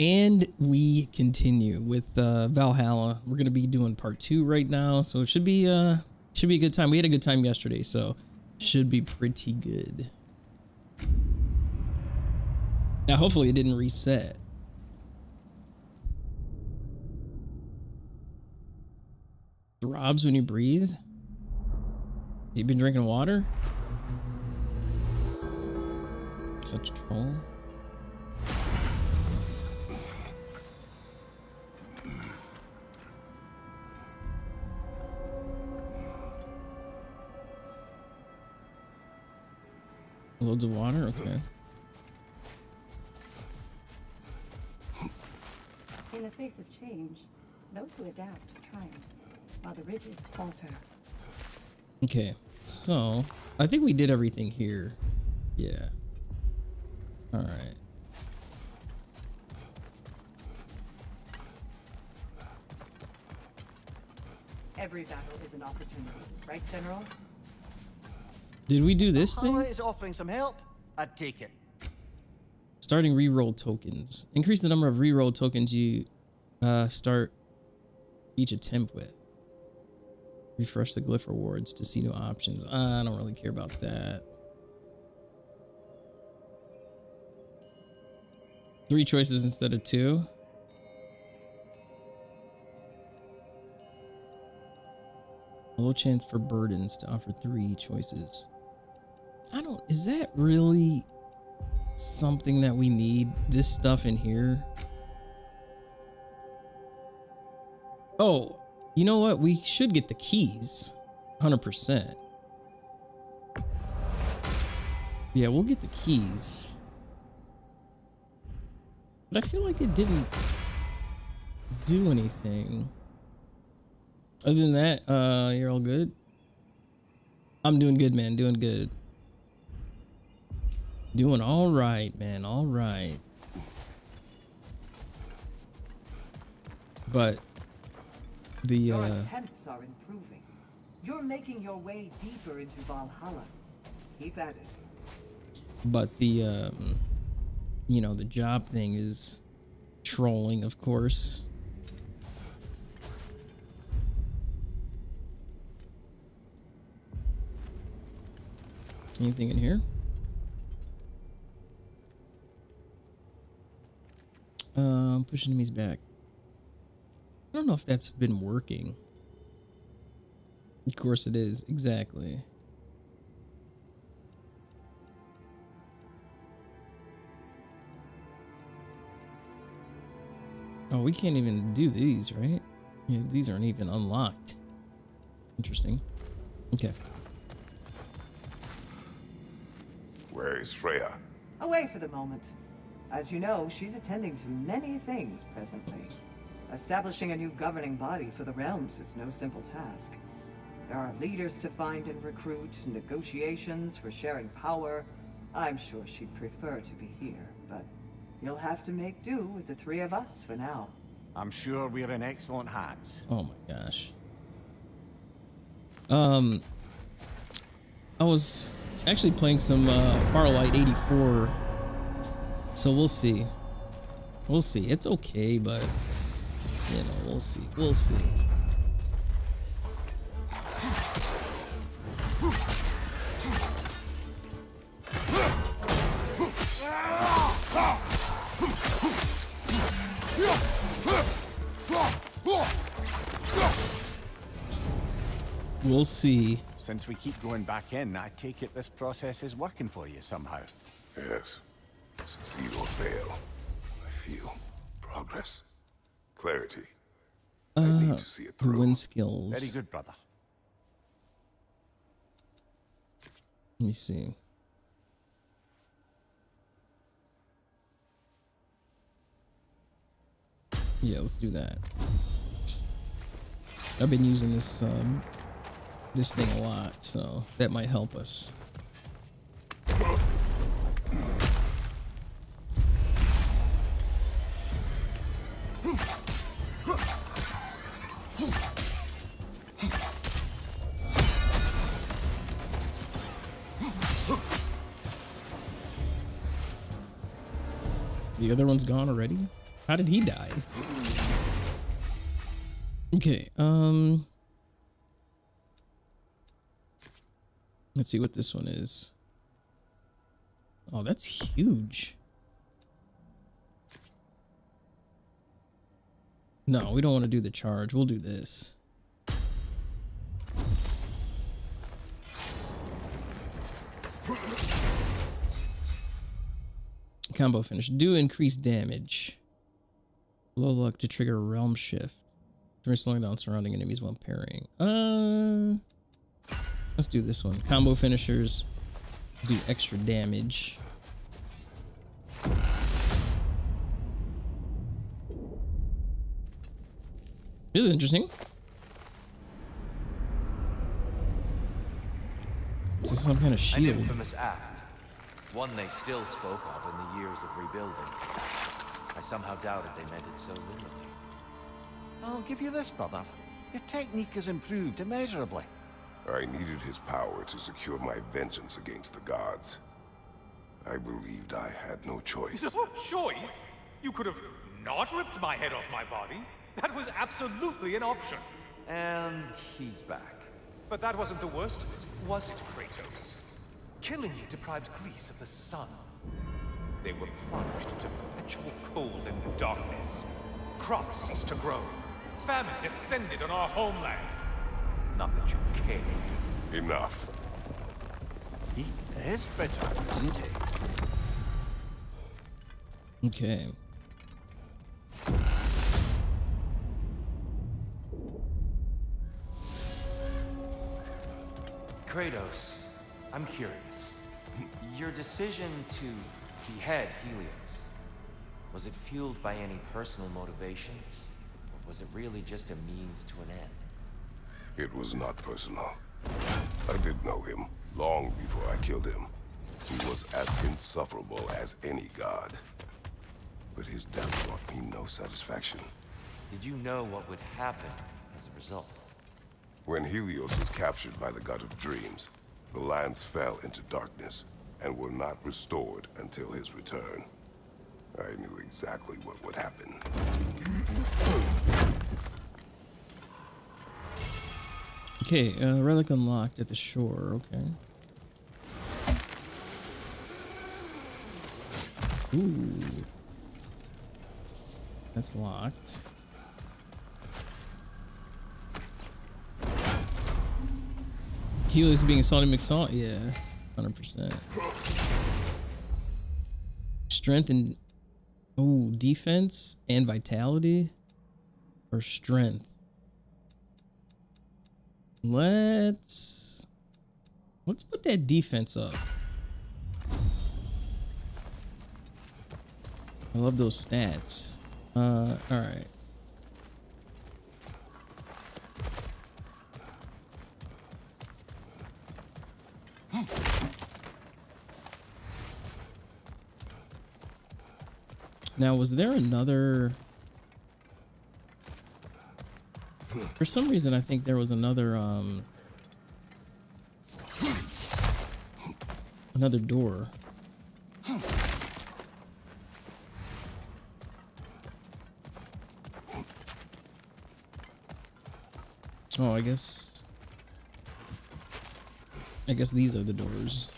And we continue with uh, Valhalla. We're gonna be doing part two right now, so it should be uh should be a good time. We had a good time yesterday, so should be pretty good. Now, hopefully, it didn't reset. Throbs when you breathe. You've been drinking water? Such a troll. Loads of water? Okay. In the face of change, those who adapt triumph, while the rigid falter. Okay. So, I think we did everything here. Yeah. All right. Every battle is an opportunity, right, General? Did we do this thing? is offering some help. I'd take it. Starting reroll tokens. Increase the number of reroll tokens you uh, start each attempt with. Refresh the glyph rewards to see new options. I don't really care about that. Three choices instead of two. Low chance for burdens to offer three choices. I don't. Is that really something that we need? This stuff in here? Oh, you know what? We should get the keys. 100%. Yeah, we'll get the keys. But I feel like it didn't do anything. Other than that, uh, you're all good? I'm doing good, man. Doing good. Doing all right, man. All right. But the Your uh attempts are improving. You're making your way deeper into Valhalla. Keep at it. but the um you know, the job thing is trolling, of course. Anything in here? Um, push enemies back. I don't know if that's been working. Of course it is, exactly. Oh, we can't even do these, right? Yeah, these aren't even unlocked. Interesting. Okay. Where is Freya? Away for the moment. As you know, she's attending to many things presently. Establishing a new governing body for the realms is no simple task. There are leaders to find and recruit, negotiations for sharing power. I'm sure she'd prefer to be here, but you'll have to make do with the three of us for now. I'm sure we're in excellent hands. Oh my gosh. Um, I was actually playing some uh, Farlight 84, so we'll see. We'll see. It's okay, but you know, we'll see. We'll see. We'll see. Since we keep going back in, I take it this process is working for you somehow. Yes. Succeed or fail. I feel progress. Clarity. I need to see it The through. win skills. Very good, brother. Let me see. Yeah, let's do that. I've been using this um this thing a lot, so that might help us. The other one's gone already? How did he die? Okay, um Let's see what this one is. Oh, that's huge. No, we don't want to do the charge. We'll do this. Combo finish. Do increase damage. Low luck to trigger realm shift. Try slowing down surrounding enemies while parrying. Uh, let's do this one. Combo finishers do extra damage. This is interesting. This is some kind of An shield. infamous act. One they still spoke of in the years of rebuilding. I somehow doubted they meant it so literally. I'll give you this, brother. Your technique has improved immeasurably. I needed his power to secure my vengeance against the gods. I believed I had no choice. No choice? You could have not ripped my head off my body. That was absolutely an option. And he's back. But that wasn't the worst of it, was it, Kratos? Killing me deprived Greece of the sun. They were plunged into perpetual cold and darkness. Crops ceased to grow. Famine descended on our homeland. Not that you cared. Enough. He is better, isn't he? Okay. Kratos, I'm curious. Your decision to behead Helios, was it fueled by any personal motivations? Or was it really just a means to an end? It was not personal. I did know him long before I killed him. He was as insufferable as any god. But his death brought me no satisfaction. Did you know what would happen as a result? When Helios was captured by the god of dreams, the lands fell into darkness and were not restored until his return. I knew exactly what would happen. Okay, uh, relic unlocked at the shore. Okay. Ooh. That's locked. Helios being Salty McSalt? Yeah, 100%. Strength and... Oh, defense and vitality? Or strength? Let's... Let's put that defense up. I love those stats. Uh, alright. Now, was there another... For some reason, I think there was another, um... Another door. Oh, I guess... I guess these are the doors.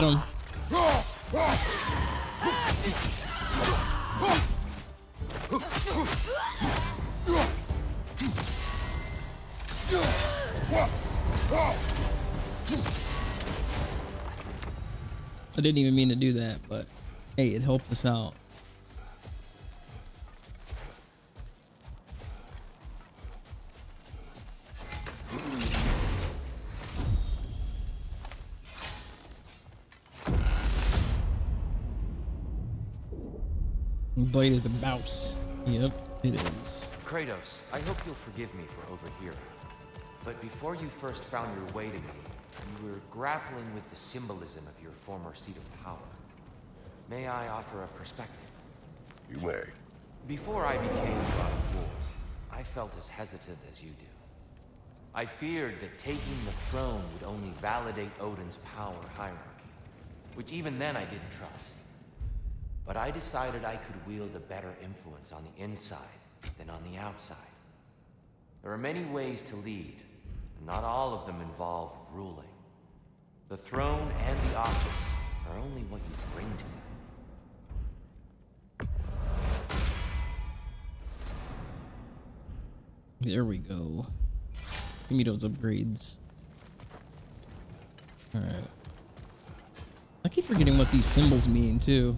Got him. I didn't even mean to do that, but hey, it helped us out. Blade is a mouse. Yep, it is. Kratos, I hope you'll forgive me for overhearing. But before you first found your way to me, you were grappling with the symbolism of your former seat of power. May I offer a perspective? You may. Before I became God of War, I felt as hesitant as you do. I feared that taking the throne would only validate Odin's power hierarchy, which even then I didn't trust. But I decided I could wield a better influence on the inside than on the outside. There are many ways to lead, and not all of them involve ruling. The throne and the office are only what you bring to them. There we go. Give me those upgrades. Alright. I keep forgetting what these symbols mean, too.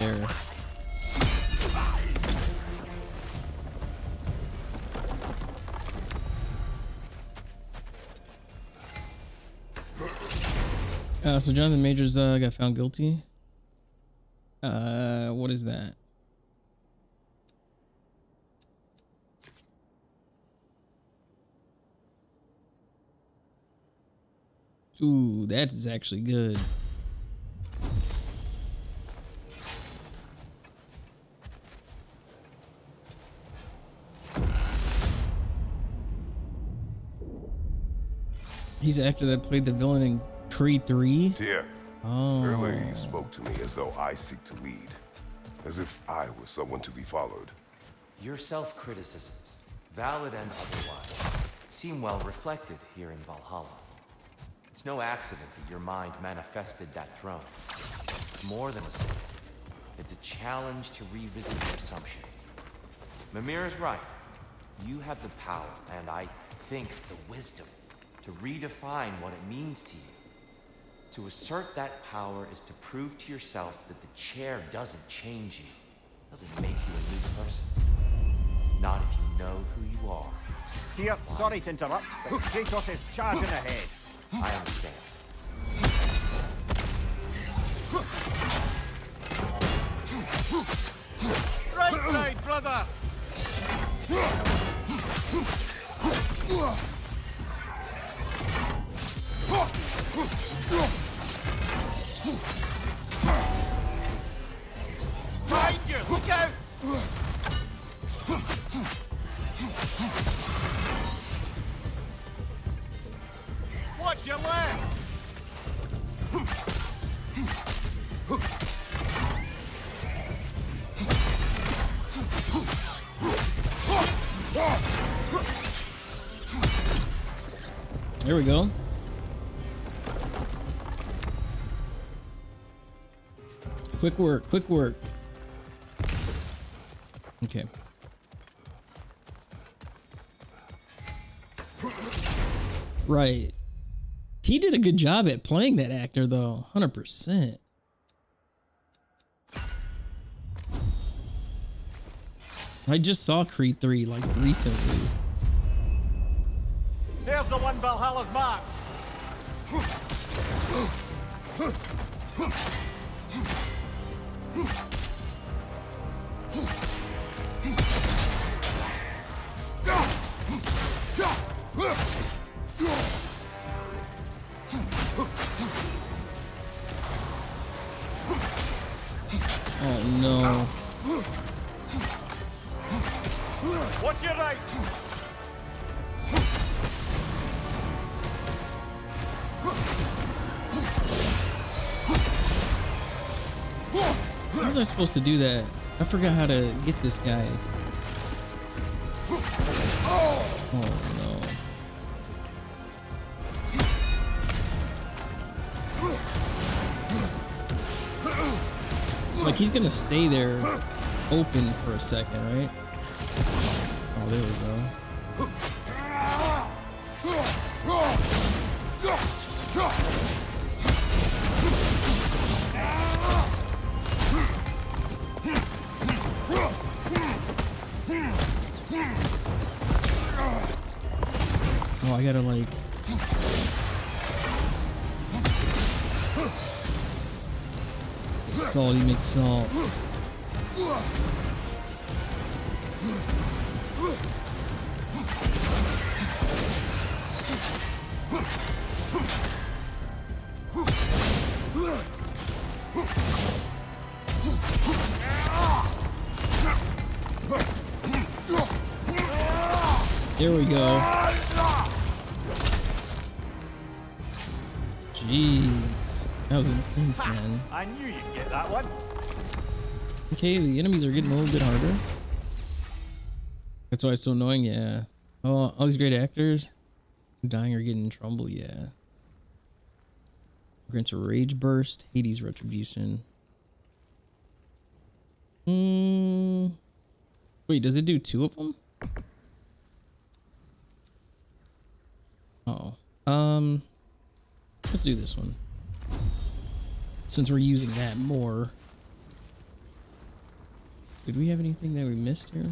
There. Uh, so Jonathan Majors uh, got found guilty. Uh, what is that? Ooh, that is actually good. He's the actor that played the villain in Creed 3. Dear, Oh. earlier you spoke to me as though I seek to lead, as if I were someone to be followed. Your self-criticisms, valid and otherwise, seem well reflected here in Valhalla. It's no accident that your mind manifested that throne. It's more than a symbol. It's a challenge to revisit your assumptions. Mimir is right. You have the power, and I think the wisdom, to redefine what it means to you. To assert that power is to prove to yourself that the chair doesn't change you, doesn't make you a new person. Not if you know who you are. Tyr, sorry to interrupt, but Kratos is charging ahead. I understand. Right side, brother! Ugh. Quick work, quick work. Okay. Right. He did a good job at playing that actor though, 100%. I just saw Creed 3 like recently. There's the one Valhalla's mark. Oh no. I supposed to do that? I forgot how to get this guy. Oh no. Like he's gonna stay there open for a second, right? Oh, there we go. I gotta like. Salty McSalt. There Okay, the enemies are getting a little bit harder. That's why it's so annoying, yeah. Oh, all these great actors dying or getting in trouble, yeah. Grants a Rage Burst, Hades Retribution. Hmm. Wait, does it do two of them? Oh. Um. Let's do this one. Since we're using that more. Did we have anything that we missed here?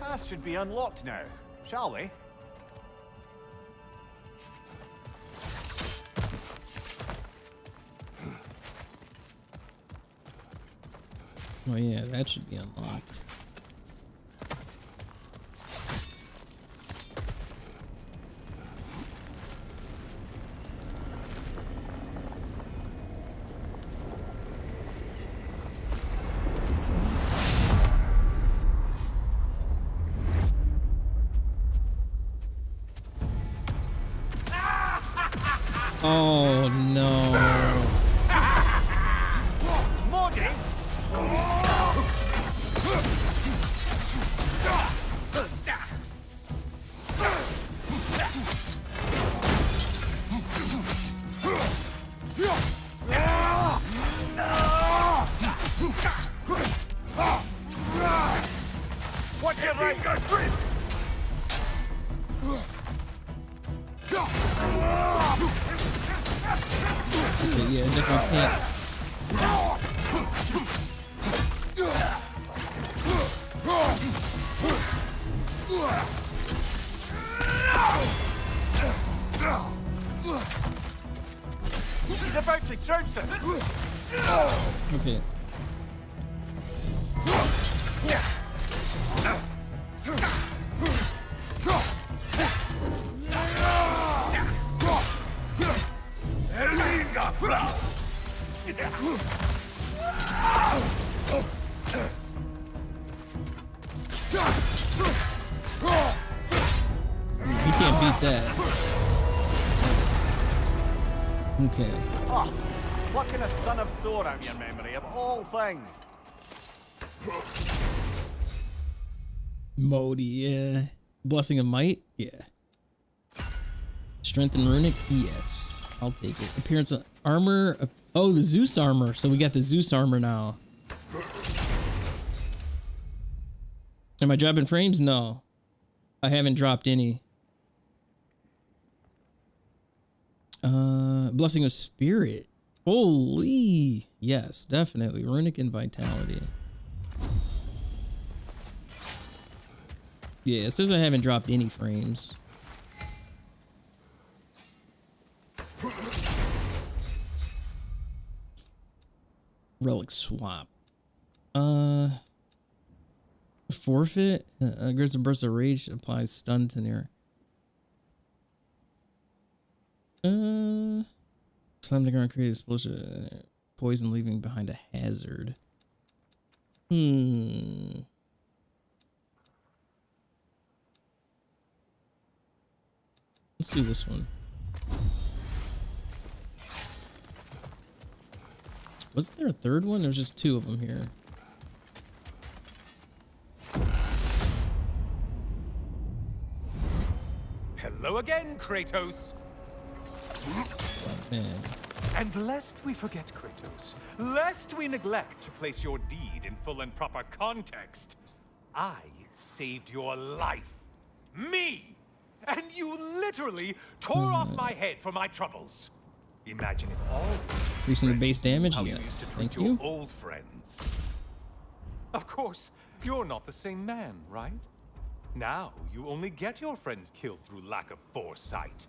Path should be unlocked now, shall we? Oh yeah, that should be unlocked. Your memory, of all things. Modi, yeah. Blessing of Might? Yeah. Strength and Runic? Yes. I'll take it. Appearance of armor. Oh, the Zeus armor. So we got the Zeus armor now. Am I dropping frames? No. I haven't dropped any. Uh, Blessing of Spirit. Holy. Yes, definitely. Runic and Vitality. Yeah, it says I haven't dropped any frames. Relic swap. Uh, forfeit. Uh, grants a burst of rage. Applies stun to near. Uh, slam the ground. Create explosion. Poison, leaving behind a hazard. Hmm. Let's do this one. Wasn't there a third one? There's just two of them here. Hello again, Kratos. Man. And lest we forget, Kratos, lest we neglect to place your deed in full and proper context, I saved your life. Me! And you literally tore off my head for my troubles. Imagine if all Increasing the base damage? Yes. Thank you. old friends. Of course, you're not the same man, right? Now you only get your friends killed through lack of foresight.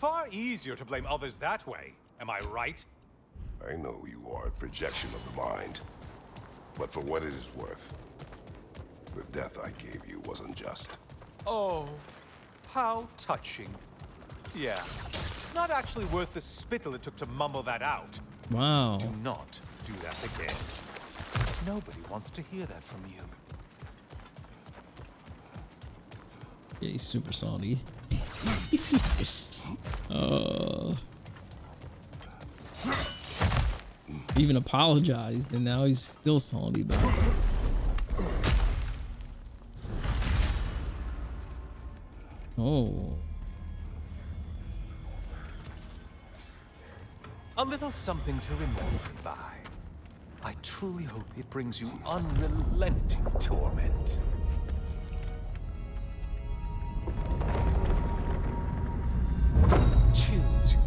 Far easier to blame others that way. Am I right? I know you are a projection of the mind. But for what it is worth, the death I gave you was unjust. Oh, how touching. Yeah, not actually worth the spittle it took to mumble that out. Wow. Do not do that again. Nobody wants to hear that from you. Yeah, he's super salty. uh, even apologized, and now he's still salty it. Oh, A little something to remember by. I truly hope it brings you unrelenting torment.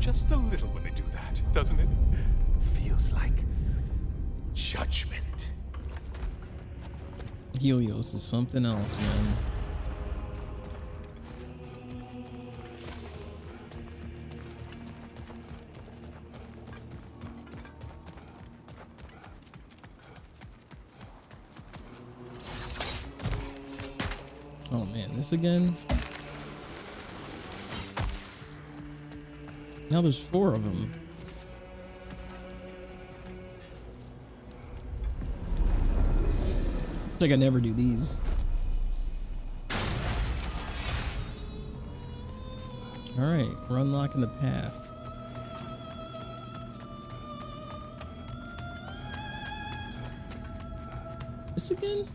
Just a little when they do that, doesn't it? Feels like judgment. Helios is something else, man. Oh man, this again? Now there's four of them. It's like I never do these. All right, we're unlocking the path. This again?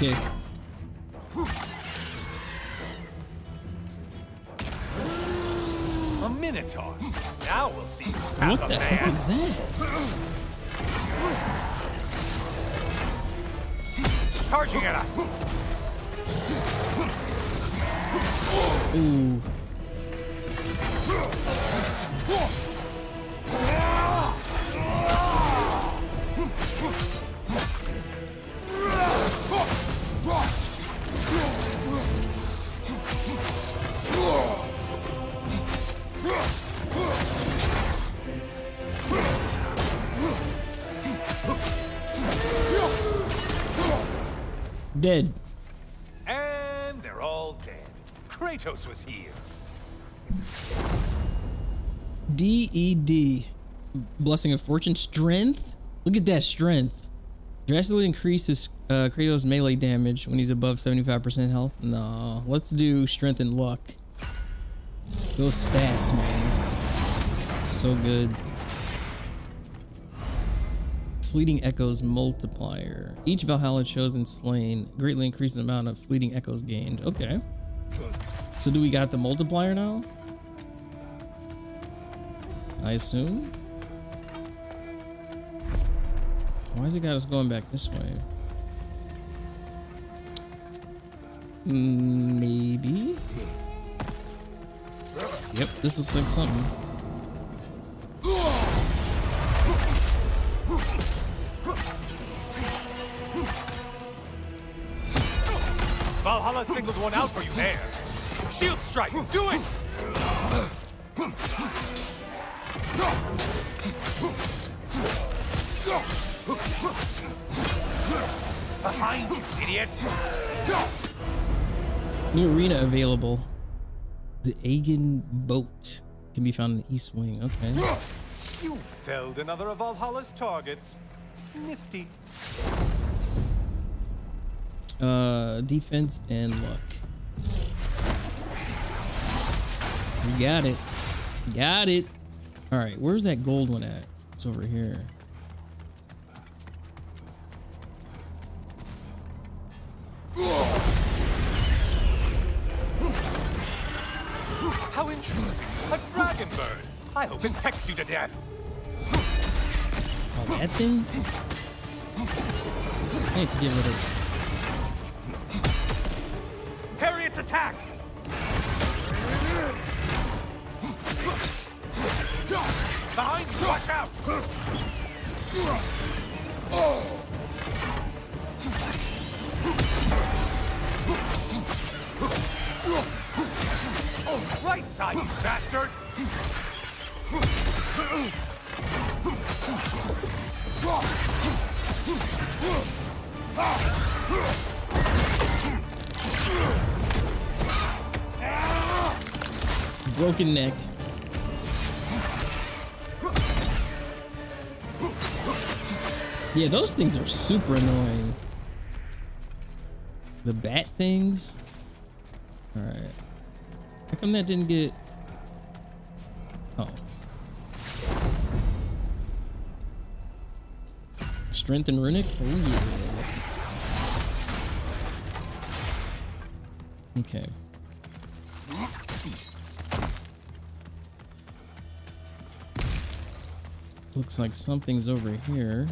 Okay. A Minotaur. Now we'll see What the man. heck is that? It's charging at us. Ooh. Dead. And they're all dead. Kratos was here. D E D. Blessing of fortune. Strength. Look at that strength. Drastically increases uh, Kratos melee damage when he's above 75% health. No, let's do strength and luck. Those stats, man. So good. Fleeting Echoes multiplier. Each Valhalla chosen slain greatly increases the amount of fleeting echoes gained. Okay. So do we got the multiplier now? I assume. Why has it got us going back this way? Mm, Maybe. Yep, this looks like something. Valhalla singled one out for you there. Shield strike, do it! Behind you, idiot! New arena available. The Aegon boat can be found in the East Wing. Okay. You felled another of Valhalla's targets. Nifty. Uh, defense and luck. We got it. Got it. All right, where's that gold one at? It's over here. How interesting. A dragon bird. I hope it pecks you to death. Oh, that thing? I need to get rid of Parry its attack! Behind you, watch out! Right side, you bastard! Broken neck. Yeah, those things are super annoying. The bat things. All right. How come that didn't get? Oh. Strength and runic. Oh yeah. Okay. Looks like something's over here.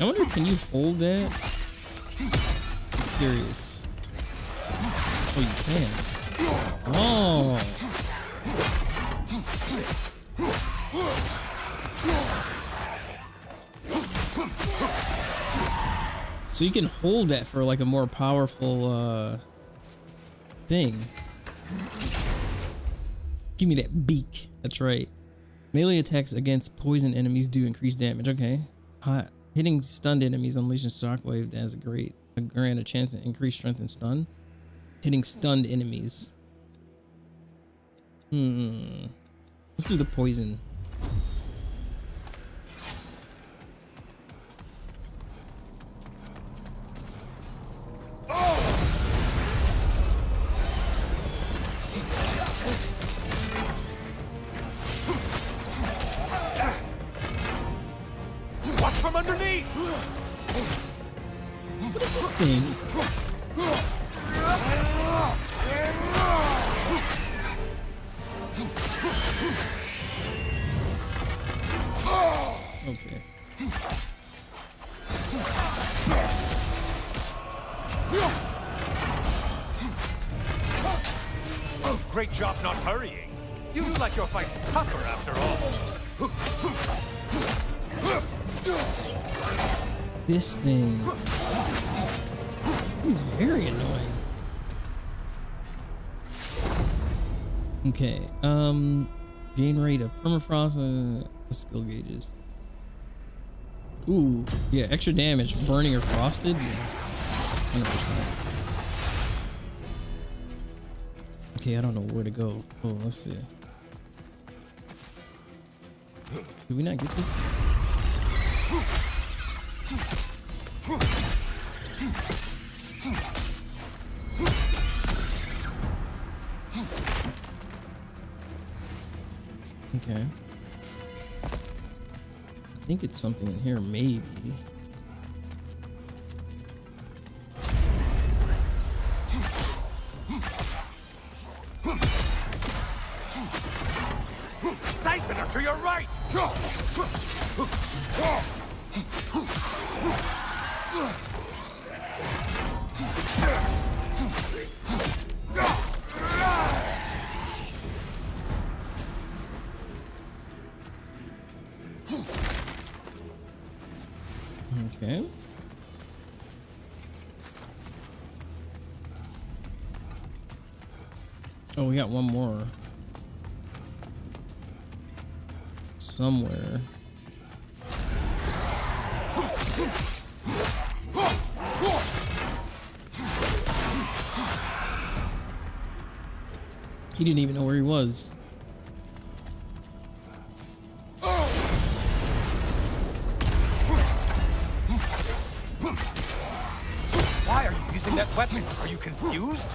I wonder, can you hold that? I'm curious. Oh, you can. So you can hold that for like a more powerful uh thing. Give me that beak. That's right. Melee attacks against poison enemies do increase damage. Okay. Hot. Hitting stunned enemies unleashes shockwave has a great a grant a chance to increase strength and stun. Hitting stunned enemies. Hmm. Let's do the poison. This thing. He's very annoying. Okay. Um, gain rate of permafrost and skill gauges. Ooh, yeah, extra damage, burning or frosted. Yeah, hundred percent. Okay, I don't know where to go. Oh, let's see. Did we not get this? Okay. I think it's something in here, maybe. One more. Somewhere. He didn't even know where he was. Why are you using that weapon? Are you confused?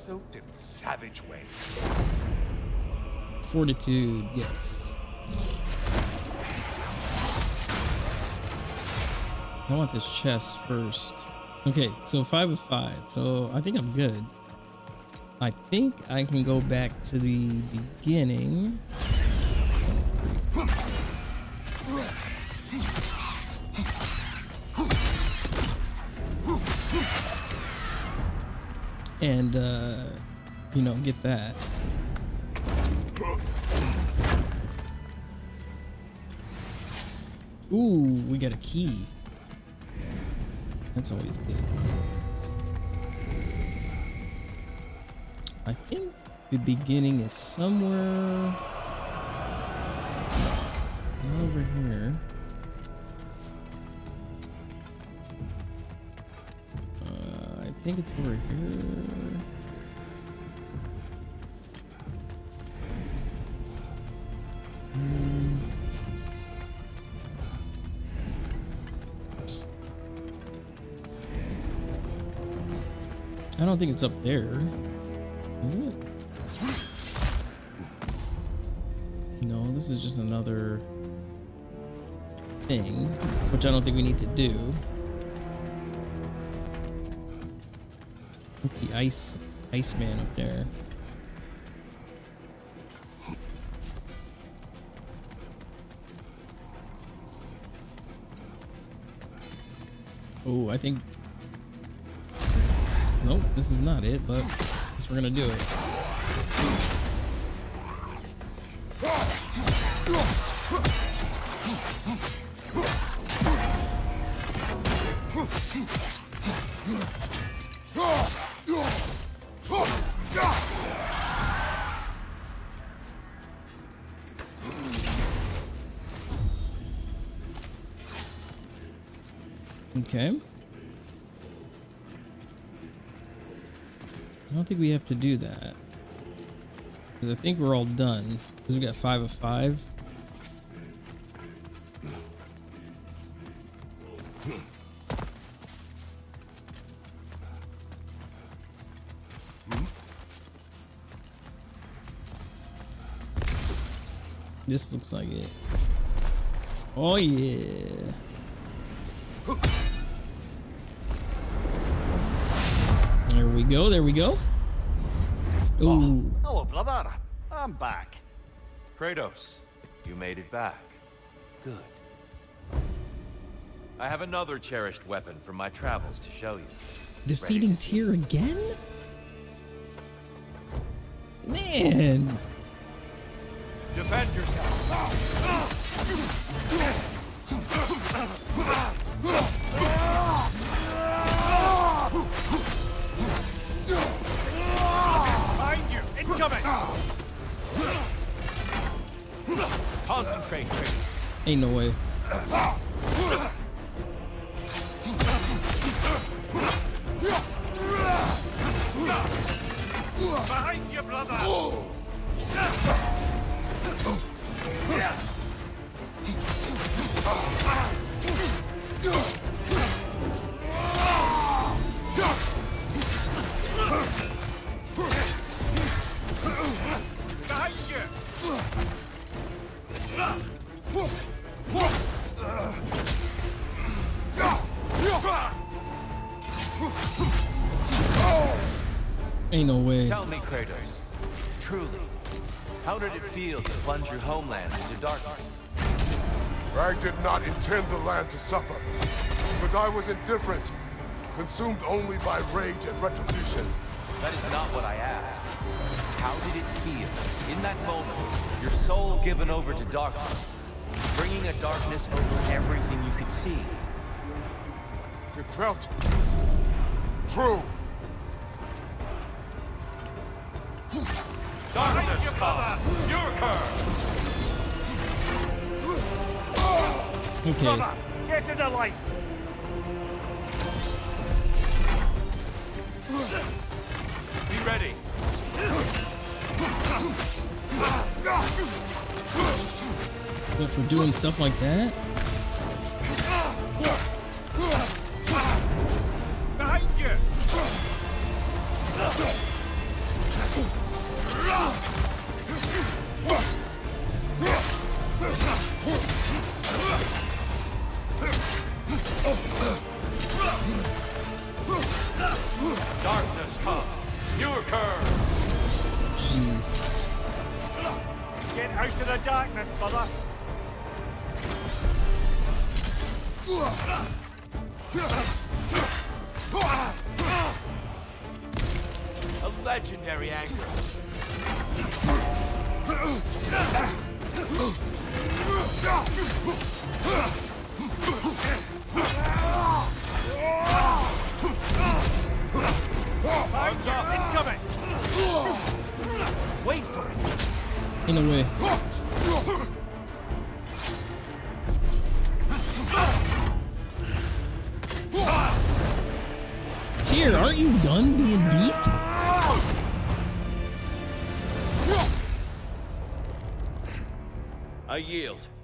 Blood-soaked and savage ways. Fortitude, yes. I want this chest first. Okay, so five of five. So I think I'm good. I think I can go back to the beginning. And, uh, you know, get that. Ooh, we got a key. That's always good. I think the beginning is somewhere over here. I think it's over here. Hmm. I don't think it's up there. Is it? No, this is just another thing, which I don't think we need to do. The ice, Iceman up there. Oh, I think Nope, this is not it, but we're gonna do it. We have to do that. Because I think we're all done. Because we got five of five. This looks like it. Oh yeah. There we go. There we go. Oh, hello, brother. I'm back. Kratos, you made it back. Good. I have another cherished weapon from my travels to show you. Defeating Tyr again? Man! No way. Intend to suffer, but I was indifferent, consumed only by rage and retribution. That is not what I asked. How did it feel, in that moment, your soul given over to darkness, bringing a darkness over everything you could see? It felt true. Darkness, brother! Your curse! Okay. Brother, get to the light! Be ready. But for doing stuff like that?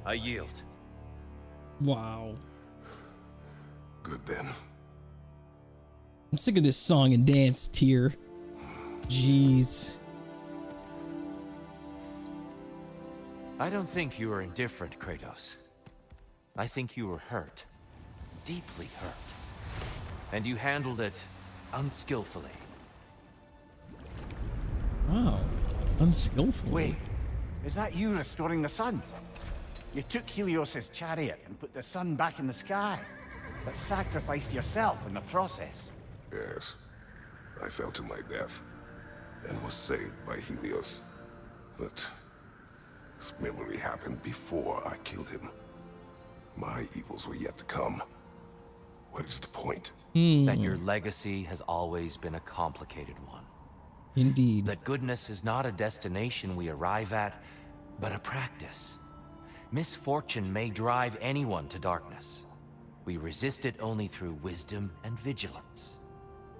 I yield. Wow. Good then. I'm sick of this song and dance, Tyr. Jeez. I don't think you were indifferent, Kratos. I think you were hurt. Deeply hurt. And you handled it unskillfully. Wow. Unskillful. Wait, is that you restoring the sun? You took Helios's chariot and put the sun back in the sky, but sacrificed yourself in the process. Yes. I fell to my death and was saved by Helios. But this memory happened before I killed him. My evils were yet to come. What is the point? That your hmm. legacy has always been a complicated one. Indeed. That goodness is not a destination we arrive at, but a practice. Misfortune may drive anyone to darkness. We resist it only through wisdom and vigilance.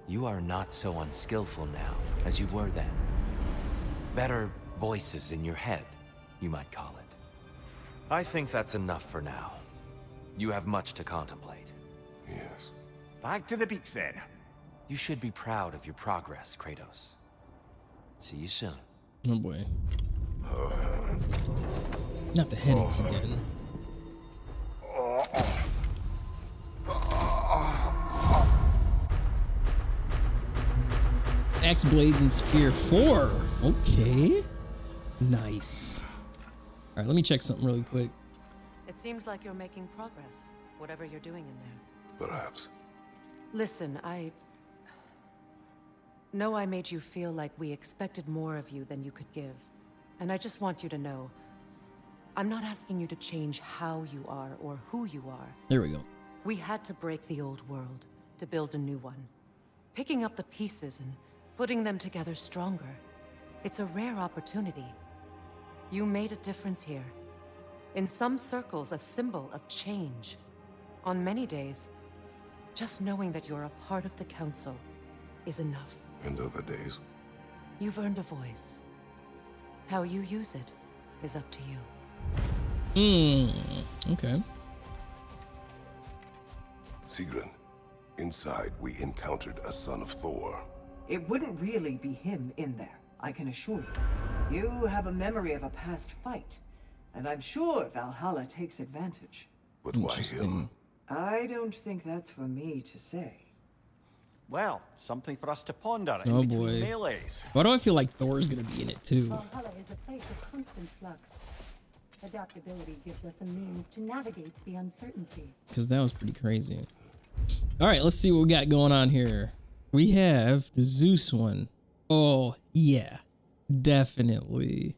You are not so unskillful now as you were then. Better voices in your head, you might call it. I think that's enough for now. You have much to contemplate. Yes. Back to the beach then. You should be proud of your progress, Kratos. See you soon. Oh boy. Not the headaches again. Axe blades and spear four. Okay. Nice. All right, let me check something really quick. It seems like you're making progress, whatever you're doing in there. Perhaps. Listen, I... know I made you feel like we expected more of you than you could give. And I just want you to know, I'm not asking you to change how you are or who you are. There we go. We had to break the old world to build a new one. Picking up the pieces and putting them together stronger. It's a rare opportunity. You made a difference here. In some circles, a symbol of change. On many days, just knowing that you're a part of the Council is enough. And other days? You've earned a voice. How you use it is up to you. Hmm. Okay. Sigrun, inside we encountered a son of Thor. It wouldn't really be him in there, I can assure you. You have a memory of a past fight, and I'm sure Valhalla takes advantage. But why him? I don't think that's for me to say. Well, something for us to ponder Oh, between boy. melees. Why do I feel like Thor's gonna be in it too? Valhalla is a place of constant flux. Adaptability gives us a means to navigate the uncertainty. Because that was pretty crazy. All right, let's see what we got going on here. We have the Zeus one. Oh, yeah. Definitely.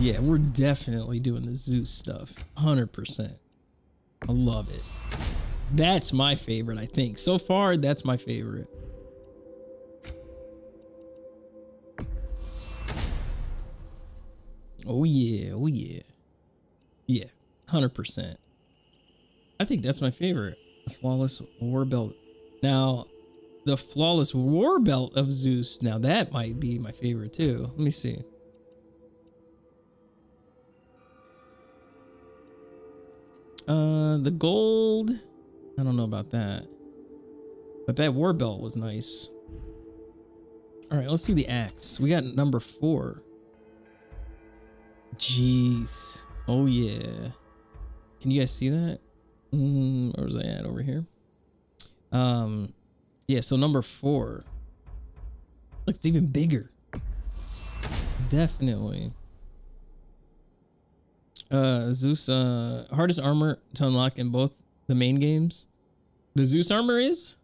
Yeah, we're definitely doing the Zeus stuff. 100%. I love it. That's my favorite, I think. So far, that's my favorite. Oh, yeah. Oh, yeah. Yeah, 100%. I think that's my favorite. The Flawless War Belt. Now, the Flawless War Belt of Zeus. Now, that might be my favorite too. Let me see. Uh, the gold. I don't know about that. But that war belt was nice. All right, let's see the axe. We got number four. Jeez. Oh, yeah. Can you guys see that? Mm, where was I at over here? Um, yeah, so number four. Look, it's even bigger. Definitely. Uh, Zeus, uh, hardest armor to unlock in both the main games. The Zeus armor is?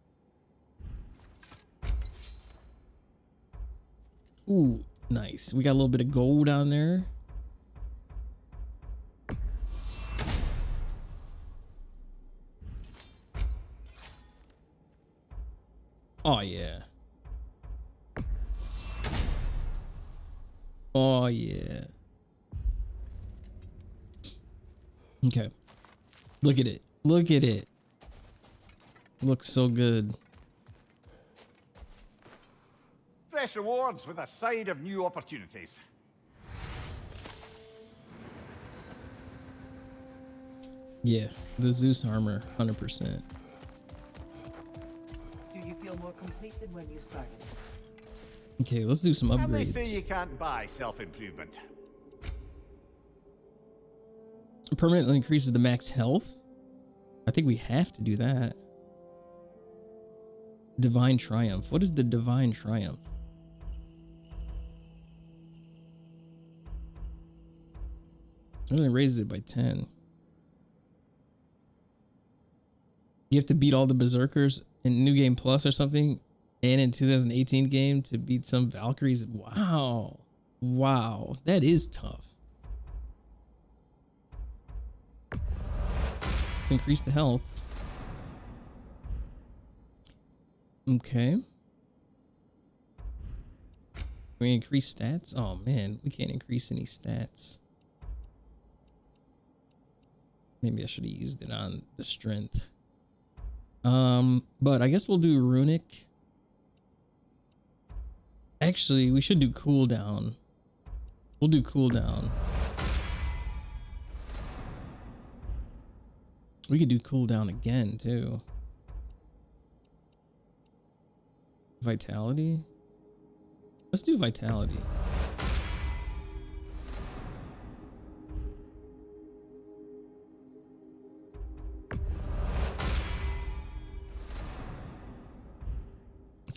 Ooh, nice. We got a little bit of gold on there. Oh yeah. Oh yeah. Okay. Look at it. Look at it. Looks so good. Fresh rewards with a side of new opportunities. Yeah, the Zeus armor, 100%. Do you feel more complete than when you started? Okay, let's do some upgrades. And they say you can't buy self-improvement. Permanently increases the max health. I think we have to do that. Divine Triumph. What is the Divine Triumph? It only raises it by 10. You have to beat all the Berserkers in New Game Plus or something, and in 2018 game to beat some Valkyries. Wow. Wow. That is tough. Let's increase the health. Okay. We increase stats? Oh man, we can't increase any stats. Maybe I should have used it on the strength. Um, but I guess we'll do runic. Actually, we should do cooldown. We'll do cooldown. We could do cooldown again too. Vitality. Let's do vitality.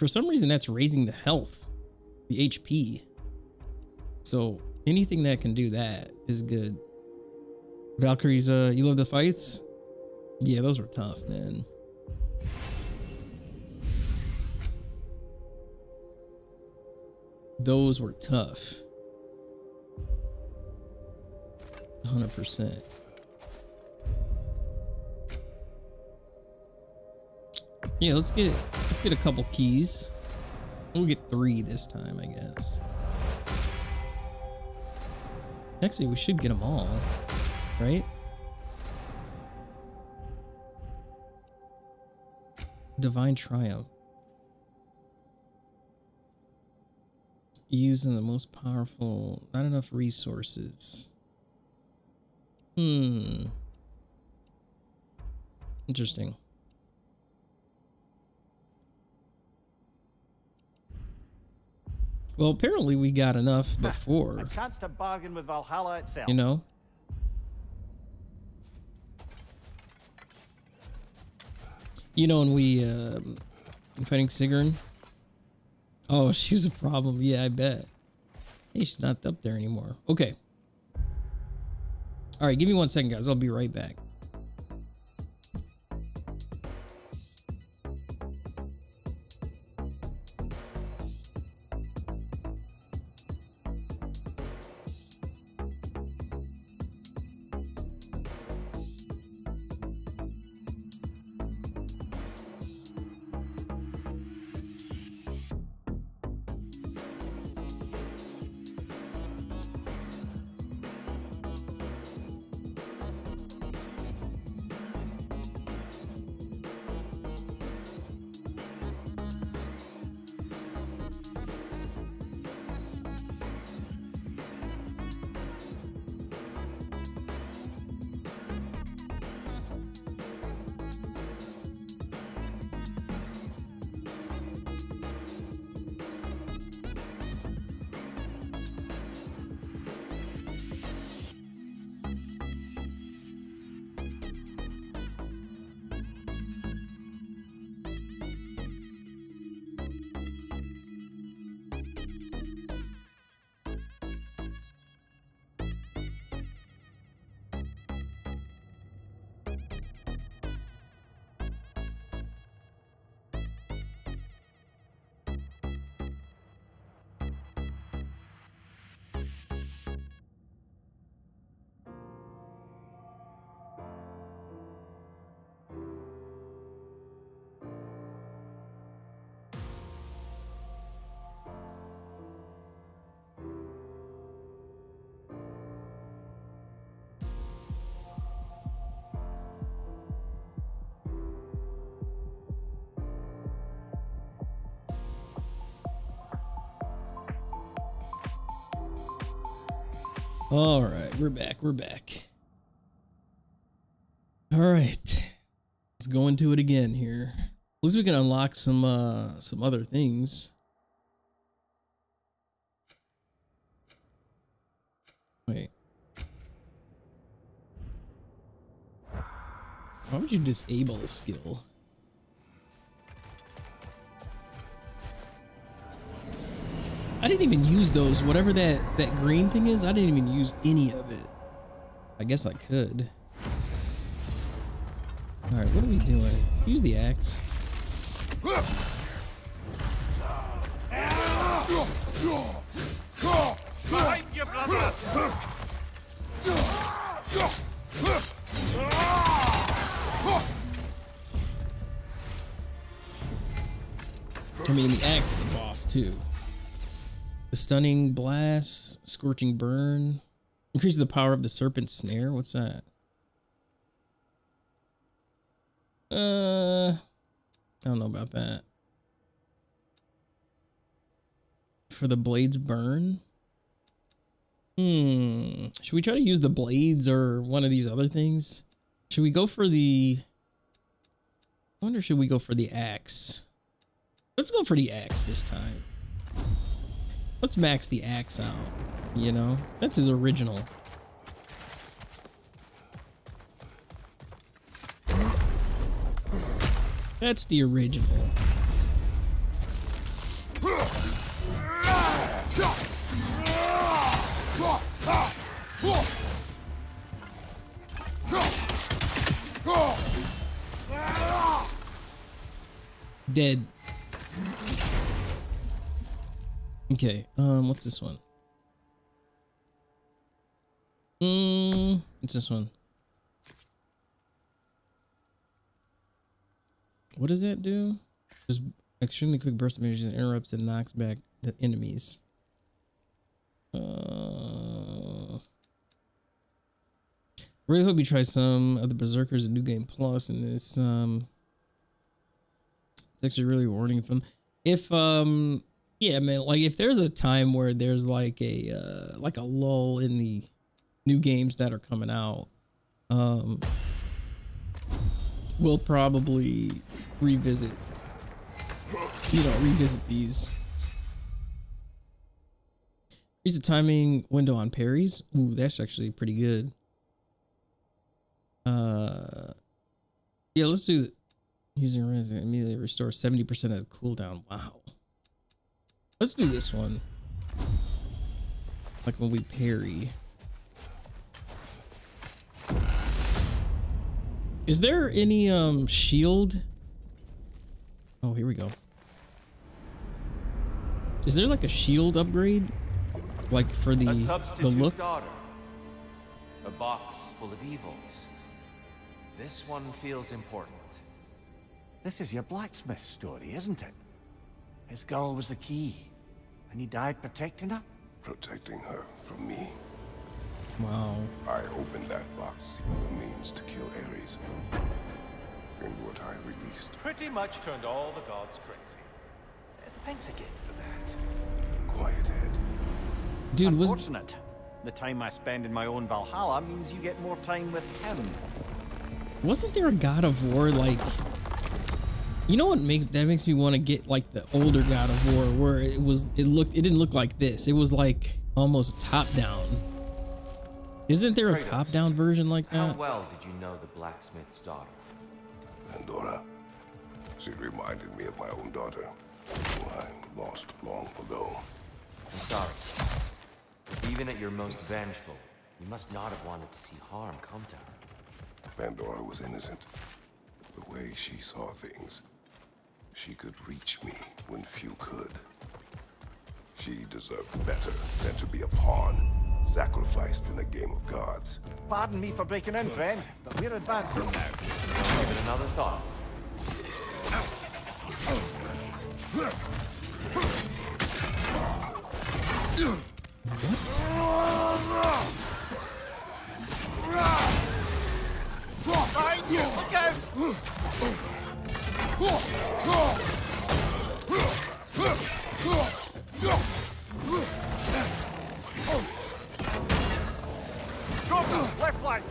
for some reason, that's raising the health, the HP. So anything that can do that is good. Valkyries, uh, you love the fights? Yeah, those were tough, man. Those were tough. 100%. Yeah, let's get let's get a couple keys. We'll get three this time, I guess. Actually, we should get them all, right? Divine Triumph. Using the most powerful, not enough resources. Hmm. Interesting. Well, apparently we got enough before. A chance to bargain with Valhalla itself. You know? You know when we uh fighting Sigrun? Oh, she's a problem. Yeah, I bet. Hey, she's not up there anymore. Okay. All right, give me one second, guys. I'll be right back. All right, we're back. We're back. All right. Let's go into it again here. At least we can unlock some uh some other things. Wait. Why would you disable a skill? I didn't even use those. Whatever that, that green thing is, I didn't even use any of it. I guess I could. Alright, what are we doing? Use the axe. I mean, the axe is a boss too. The stunning blast, scorching burn, increases the power of the serpent snare. What's that? Uh, I don't know about that. For the blades burn. Hmm. Should we try to use the blades or one of these other things? Should we go for the? I wonder should we go for the axe? Let's go for the axe this time. Let's max the axe out, you know? That's his original. That's the original. Dead. Okay, um, what's this one? Mm, what's this one? What does that do? Just extremely quick burst of energy that interrupts and knocks back the enemies. Uh, really hope you try some of the Berserkers in New Game Plus and this. Um, it's actually really rewarding and fun. If um, yeah, man, like if there's a time where there's like a uh, like a lull in the new games that are coming out, um, we'll probably revisit, you know, revisit these. Here's the timing window on parries. Ooh, that's actually pretty good. Uh, yeah, let's do using immediately restore 70% of the cooldown. Wow. Let's do this one. Like when we parry. Is there any um shield? Oh, here we go. Is there like a shield upgrade? Like for the A the substitute look? daughter. A box full of evils. This one feels important. This is your blacksmith story, isn't it? His girl was the key, and he died protecting her? Protecting her from me. Wow. I opened that box seeking the means to kill Ares. And what I released. Pretty much turned all the gods crazy. Thanks again for that. Quiet head. Dude, was Unfortunate. The time I spend in my own Valhalla means you get more time with him. wasn't there a God of War like you know what makes that makes me want to get like the older God of War where it was it looked it didn't look like this. It was like almost top down. Isn't there a top down version like that? How well did you know the blacksmith's daughter? Pandora. She reminded me of my own daughter, who I lost long ago. I'm sorry. Even at your most vengeful, you must not have wanted to see harm come to her. Pandora was innocent. The way she saw things, she could reach me when few could. She deserved better than to be a pawn, sacrificed in a game of gods. Pardon me for breaking in, friend, but we're advancing now. Give it another thought. Behind you! Look out! Drop left flank!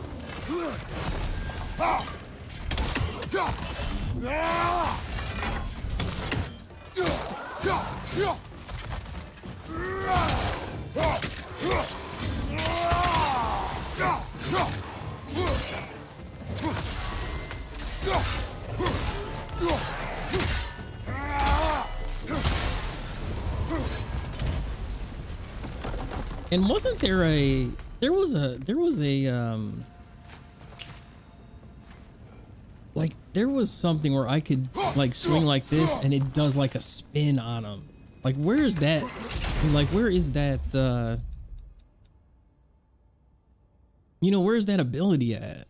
And wasn't there a there was a there was a um like there was something where I could like swing like this and it does like a spin on him. Like where is that? Like where is that uh You know, where's that ability at?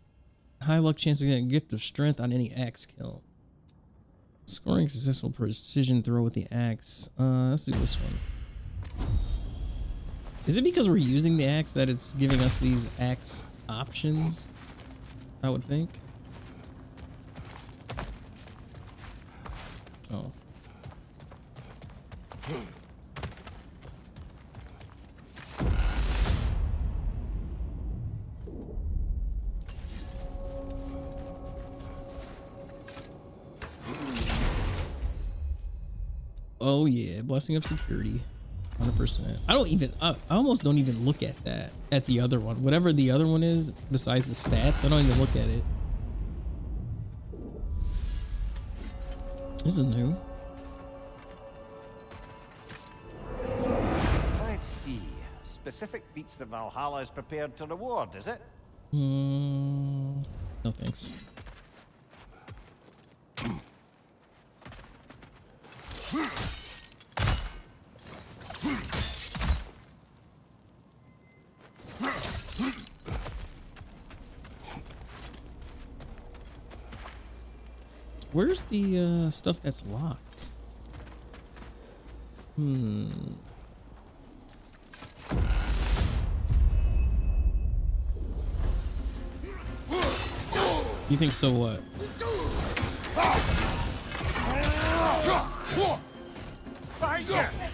High luck chance of getting a gift of strength on any axe kill. Scoring successful precision throw with the axe. Uh let's do this one. Is it because we're using the axe that it's giving us these axe options? I would think. Oh. Oh yeah, blessing of security. 100%. I don't even, I, I almost don't even look at that, at the other one. Whatever the other one is, besides the stats, I don't even look at it. This is new. Let's see. Specific feats that Valhalla is prepared to reward, is it? Hmm. no thanks. Where's the uh, stuff that's locked? Hmm. You think so what? Behind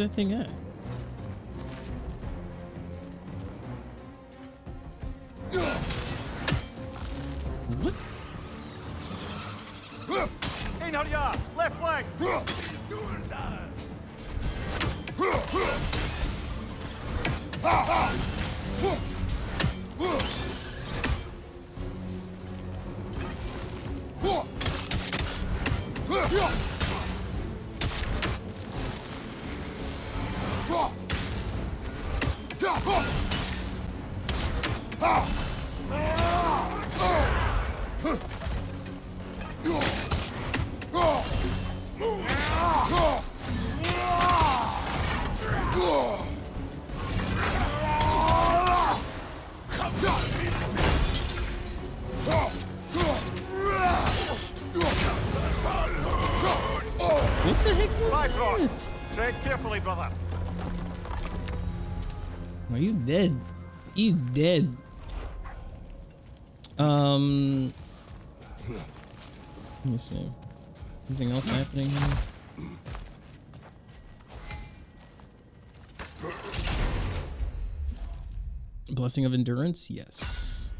Where's that thing at? Blessing of endurance, yes.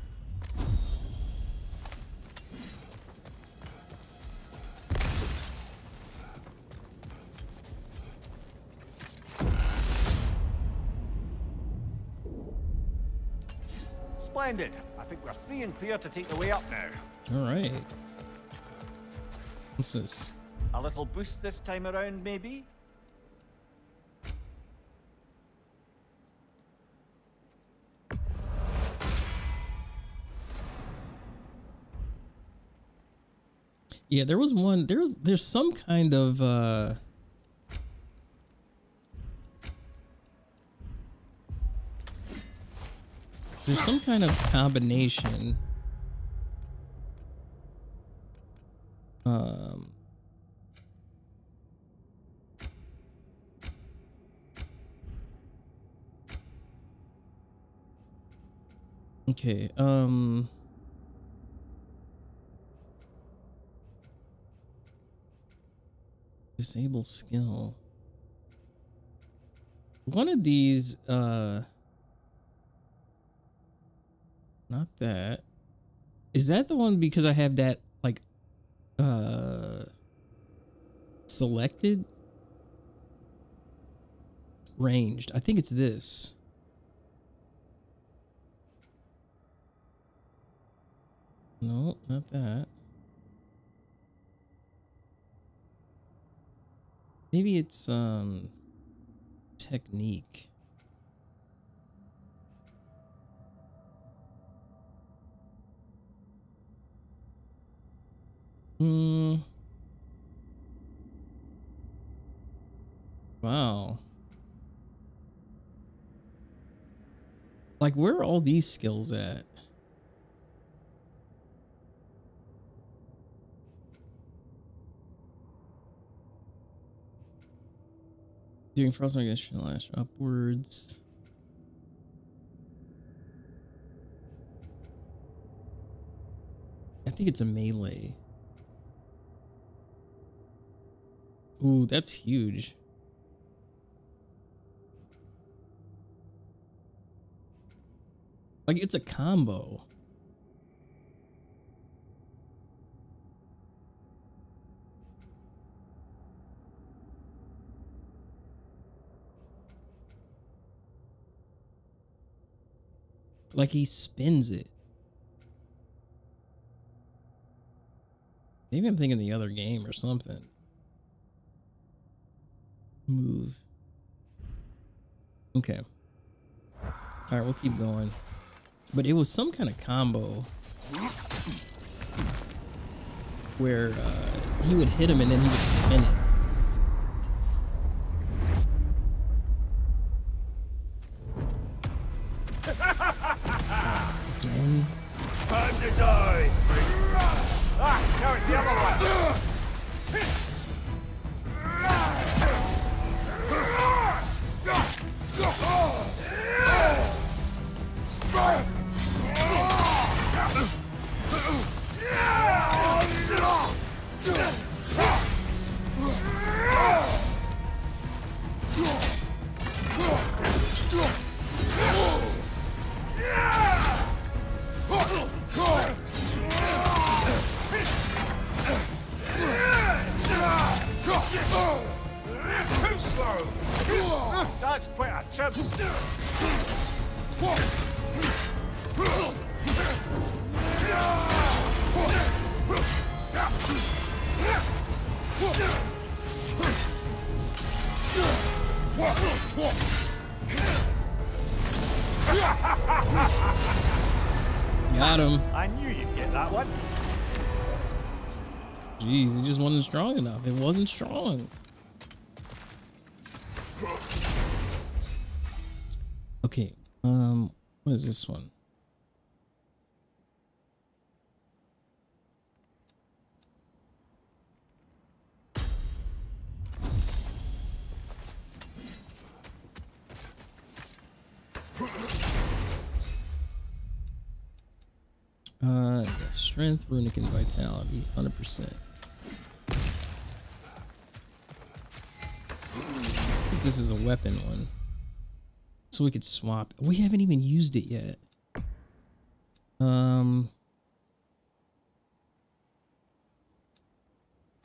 Splendid. I think we're free and clear to take the way up now. All right. What's this? A little boost this time around, maybe? Yeah, there was one. There's there's some kind of uh There's some kind of combination. Um Okay, um Disable skill. One of these, uh, not that. Is that the one because I have that, like, uh, selected? Ranged. I think it's this. No, not that. Maybe it's um technique. Hmm. Wow. Like where are all these skills at? Doing frostbite against lash upwards. I think it's a melee. Ooh, that's huge. Like it's a combo. Like he spins it. Maybe I'm thinking the other game or something. Move. Okay. All right, we'll keep going. But it was some kind of combo where uh, he would hit him and then he would spin it. Time to die! Ah, now it's the other one! It wasn't strong. Okay, um, what is this one? Uh, strength, runic, and vitality, 100%. This is a weapon one, so we could swap. We haven't even used it yet. Um,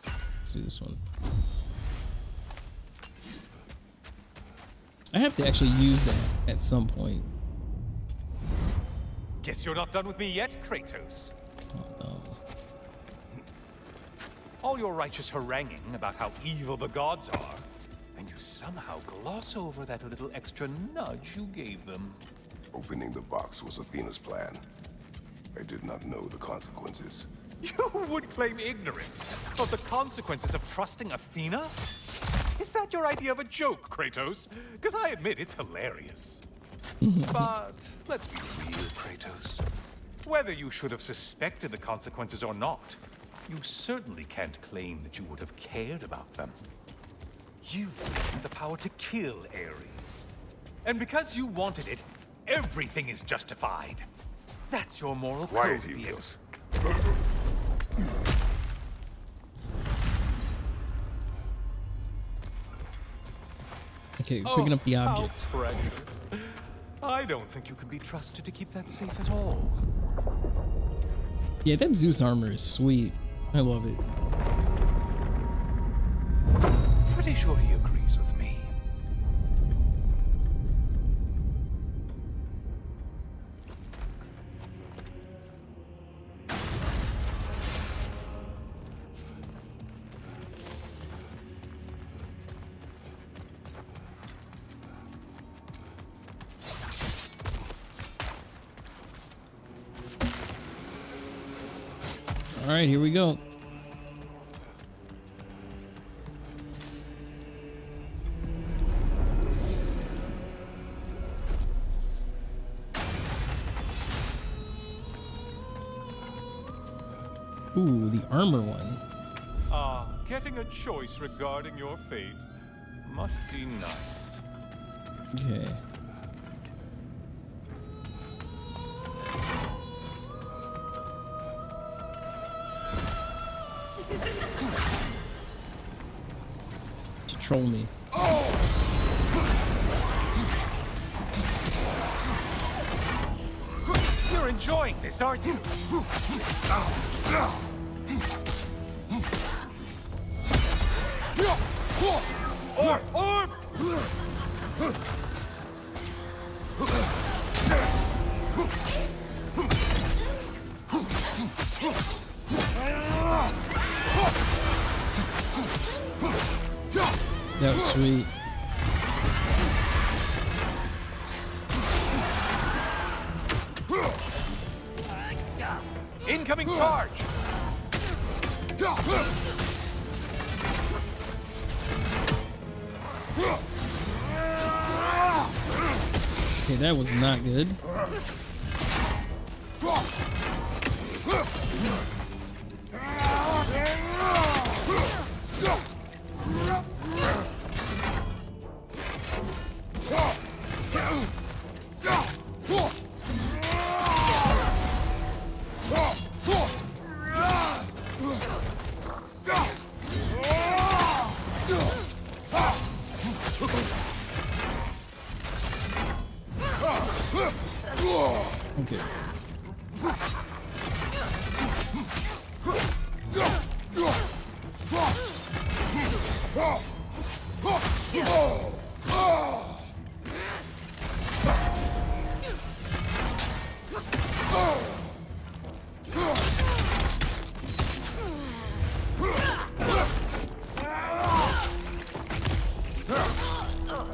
let's do this one. I have to actually use that at some point. Guess you're not done with me yet, Kratos. Oh no. All your righteous haranguing about how evil the gods are, somehow gloss over that little extra nudge you gave them. Opening the box was Athena's plan. I did not know the consequences. You would claim ignorance of the consequences of trusting Athena? Is that your idea of a joke, Kratos? Because I admit it's hilarious. but let's be real, Kratos. Whether you should have suspected the consequences or not, you certainly can't claim that you would have cared about them. You had the power to kill Ares. And because you wanted it, everything is justified. That's your moral Quiet, code, Helios. Okay, oh, picking up the Oh, object. How precious. I don't think you can be trusted to keep that safe at all. Yeah, that Zeus armor is sweet. I love it. Pretty sure he agrees with me. All right, here we go. The armor one. Ah, getting a choice regarding your fate must be nice. Okay. To troll me. You're enjoying this, aren't you? Was not good.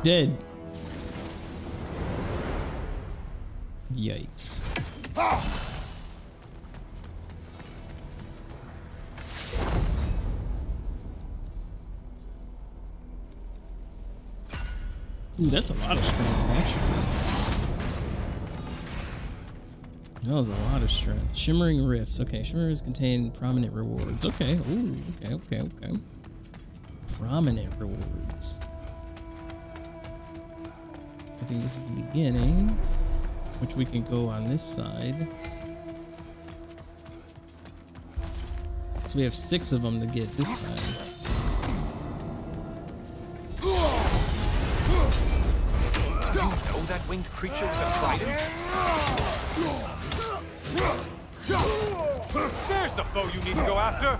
Dead. Yikes. Ooh, that's a lot of strength, actually. That was a lot of strength. Shimmering Rifts. Okay, shimmers contain prominent rewards. Okay, ooh, okay, okay, okay. Prominent rewards. I think this is the beginning, which we can go on this side. So we have six of them to get this time. That winged creature with a trident? There's the foe you need to go after!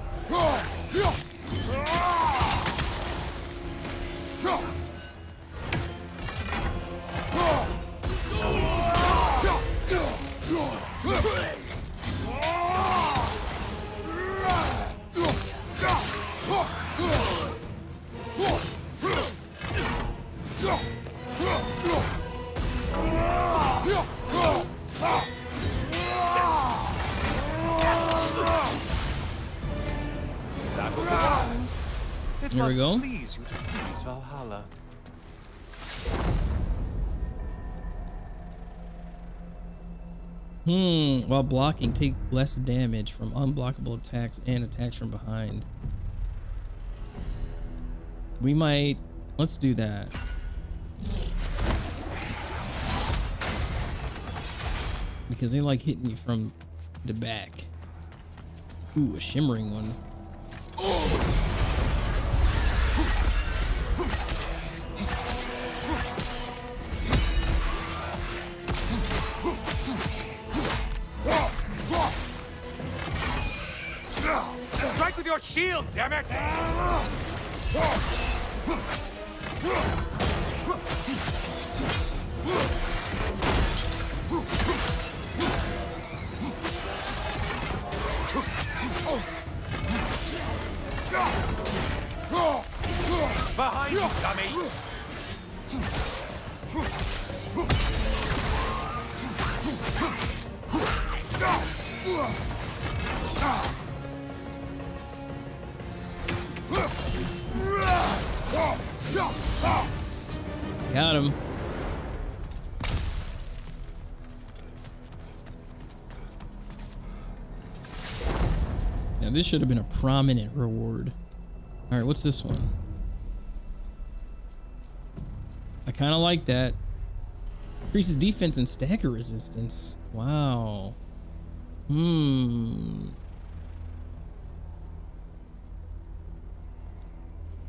While blocking, take less damage from unblockable attacks and attacks from behind. We might, let's do that. Because they like hitting you from the back. Ooh, a shimmering one. Shield, damn it! Behind you, dummy! Got him. Now this should have been a prominent reward. All right, what's this one? I kind of like that. Increases defense and stagger resistance. Wow. Hmm.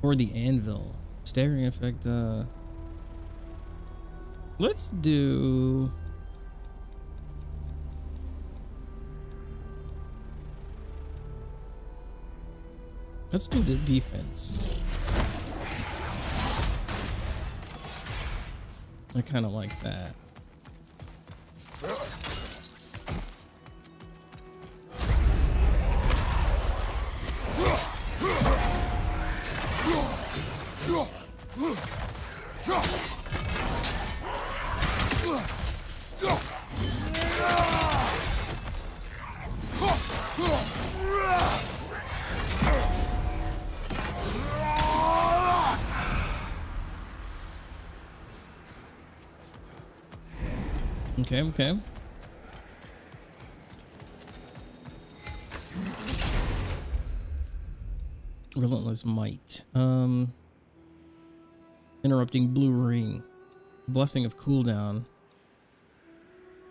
Or the anvil. Staggering effect, uh... Let's do... Let's do the defense. I kind of like that. Okay. Relentless Might. Um, interrupting Blue Ring. Blessing of Cooldown.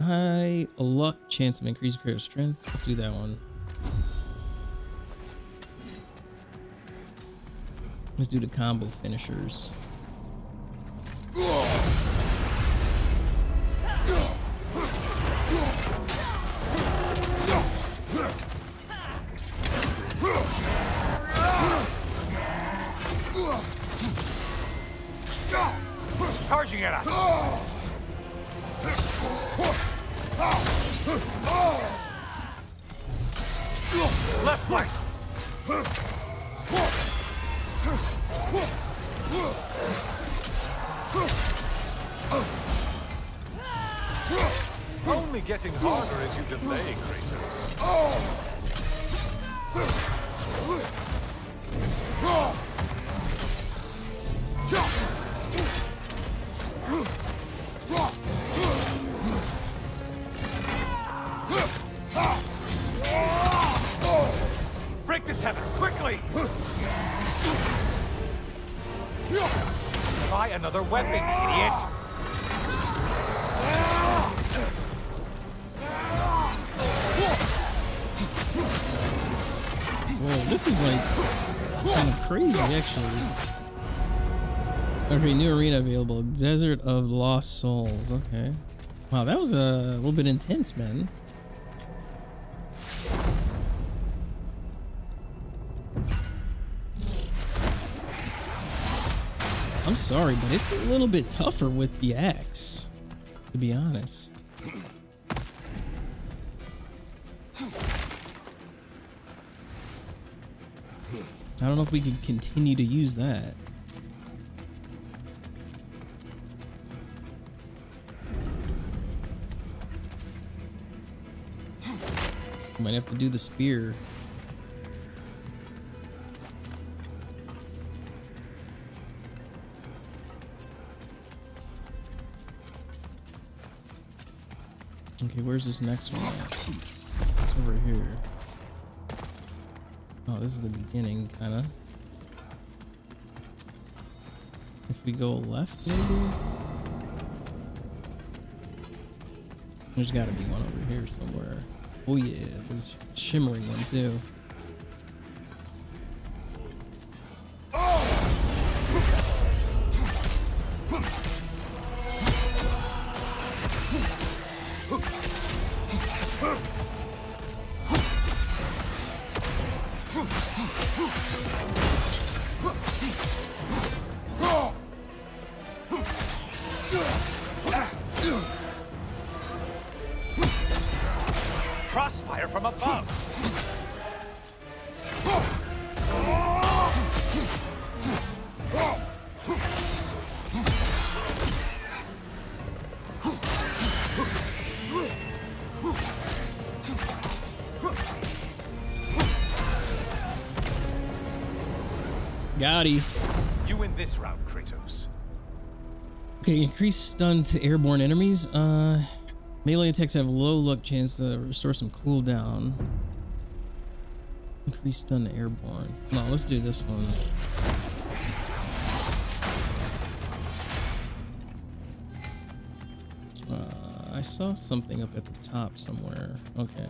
High luck chance of increased creative strength. Let's do that one. Let's do the combo finishers. Actually. Okay, new arena available. Desert of Lost Souls. Okay. Wow, that was a little bit intense, man. I'm sorry, but it's a little bit tougher with the axe, to be honest. I don't know if we can continue to use that. Might have to do the spear. Okay, where's this next one? It's over here. Oh, this is the beginning, kinda. If we go left, maybe? There's gotta be one over here somewhere. Oh yeah, there's shimmering one too. Okay, increase stun to airborne enemies. Uh, melee attacks have low luck chance to restore some cooldown. Increased stun to airborne. No, let's do this one. Uh, I saw something up at the top somewhere. Okay.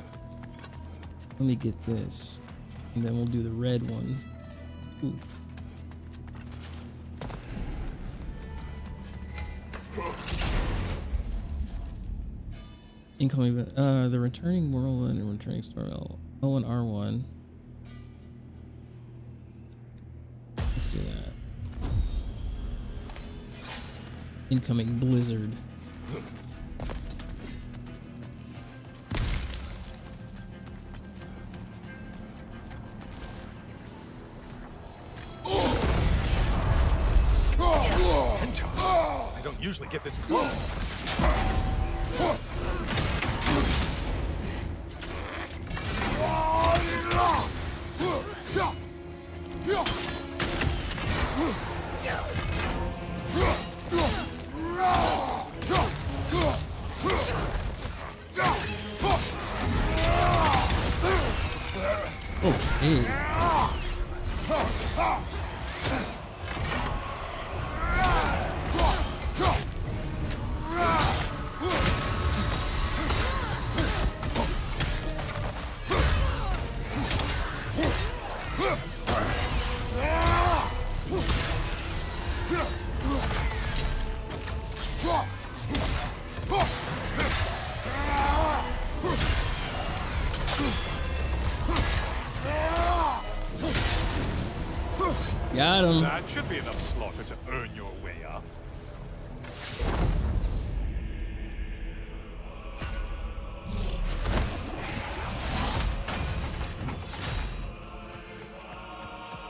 Let me get this. And then we'll do the red one. Ooh. Incoming. Uh, the returning whirlwind and returning storm L O and R one. Let's do that. Incoming blizzard. usually get this close. Got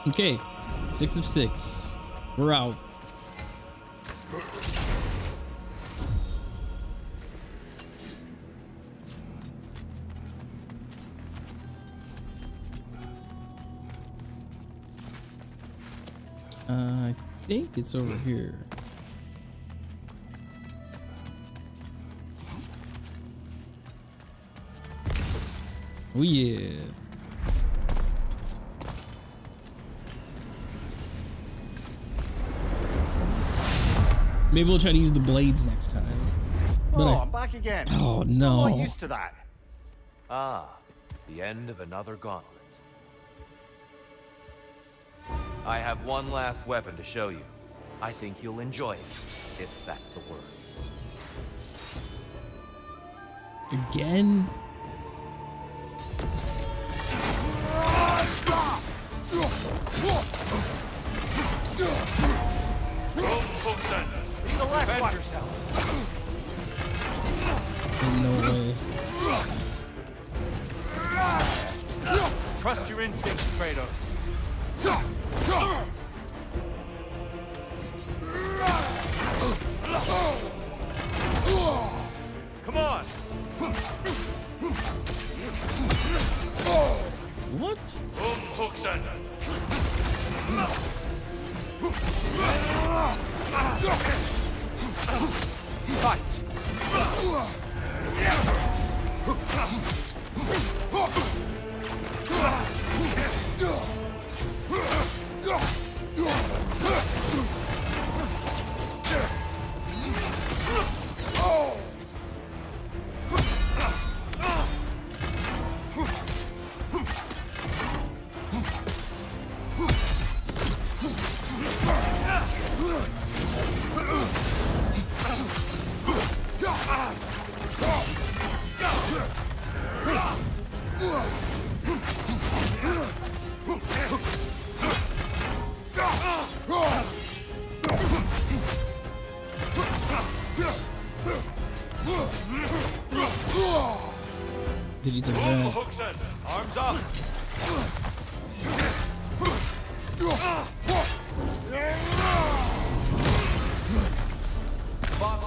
Okay. Six of six. We're out. Uh, I think it's over here. Oh yeah. Maybe we'll try to use the blades next time. But oh, I, I'm back again. Oh, no. not used to that. Ah, the end of another gauntlet. I have one last weapon to show you. I think you'll enjoy it, if that's the word. again? The left one. Ain't no way. Trust your instincts, Kratos. Come on! What? Fight!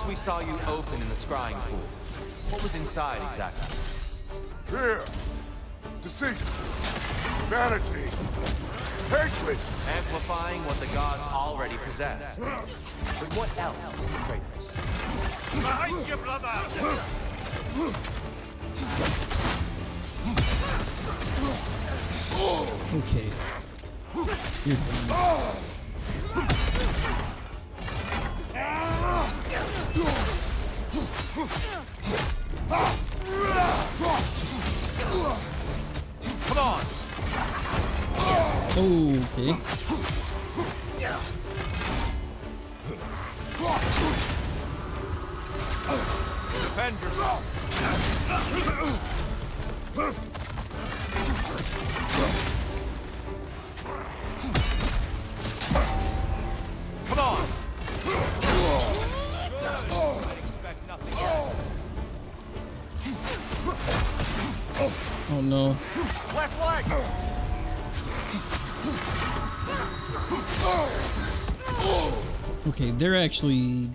Box we saw you open in the scrying pool. What was inside exactly? Fear, deceit, vanity, hatred. Amplifying what the gods already possess. But what else, Kratos? Behind you, brother! Okay. You're done. Come on! Okay. Defend yourself! No. Left leg! Okay, they're actually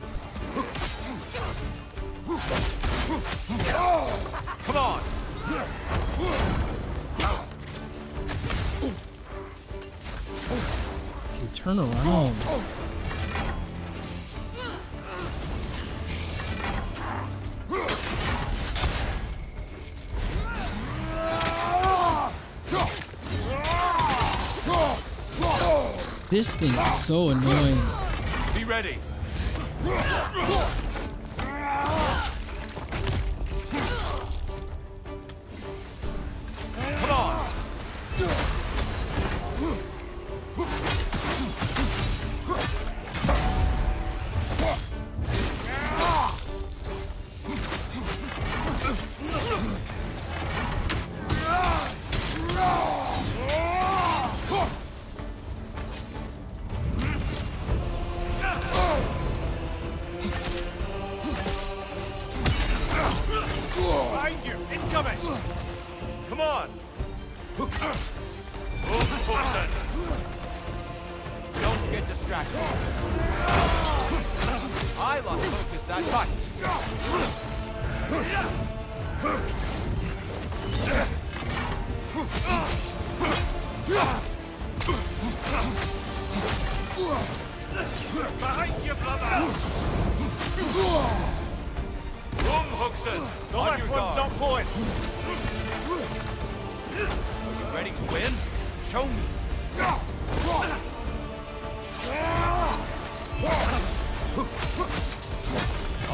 Come on! okay, turn around. This thing is so annoying. Be ready.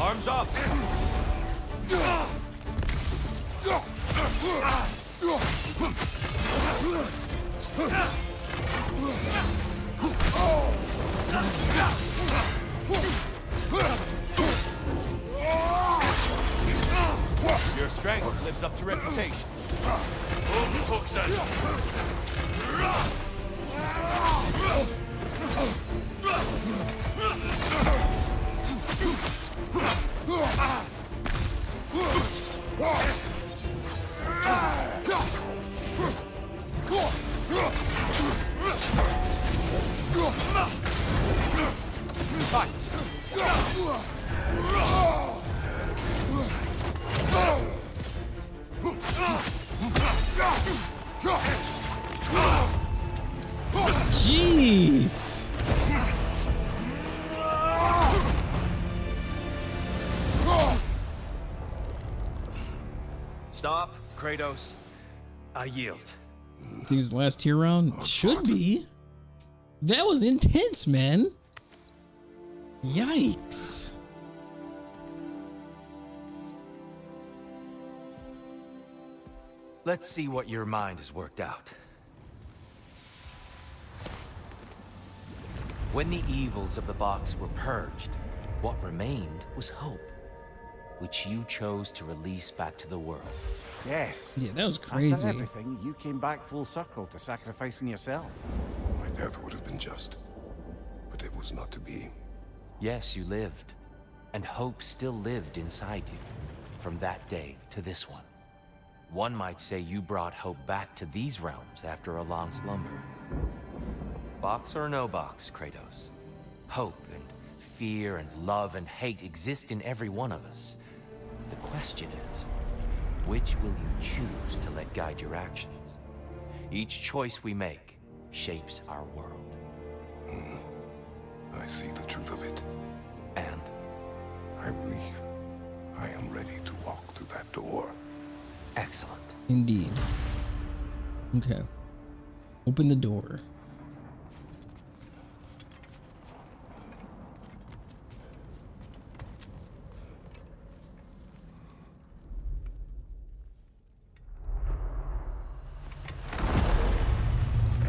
Arms up! Your strength lives up to reputation. Fight! Jeez. Kratos. I yield. These last tier round should be. That was intense, man. Yikes. Let's see what your mind has worked out. When the evils of the box were purged, what remained was hope, which you chose to release back to the world. Yes. Yeah, that was crazy. After crazy. everything, you came back full circle to sacrificing yourself. My death would have been just, but it was not to be. Yes, you lived, and hope still lived inside you, from that day to this one. One might say you brought hope back to these realms after a long slumber. Box or no box, Kratos. Hope and fear and love and hate exist in every one of us. The question is, which will you choose to let guide your actions? Each choice we make shapes our world. Hmm. I see the truth of it. And I believe I am ready to walk through that door. excellent. Indeed. Okay. Open the door.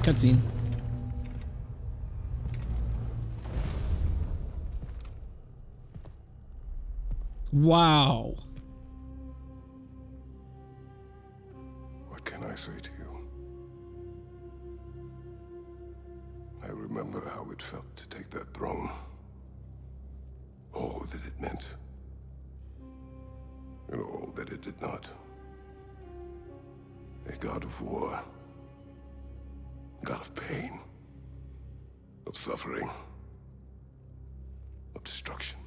Cutscene. Wow. What can I say to you? I remember how it felt to take that throne. All that it meant. And all that it did not. A god of war. God of pain. Of suffering. Of destruction.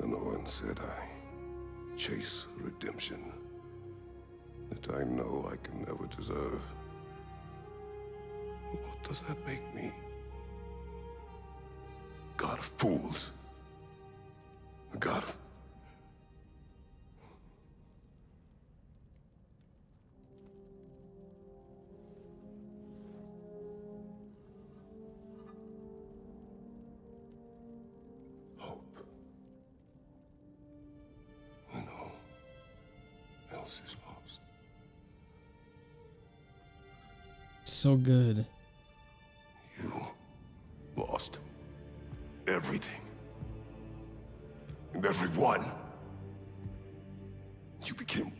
And Odin said I chase redemption that I know I can never deserve. What does that make me? God of fools. A god of... So good. You lost everything. And everyone. You became.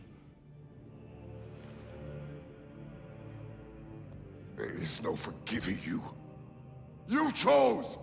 There is no forgiving you. You chose!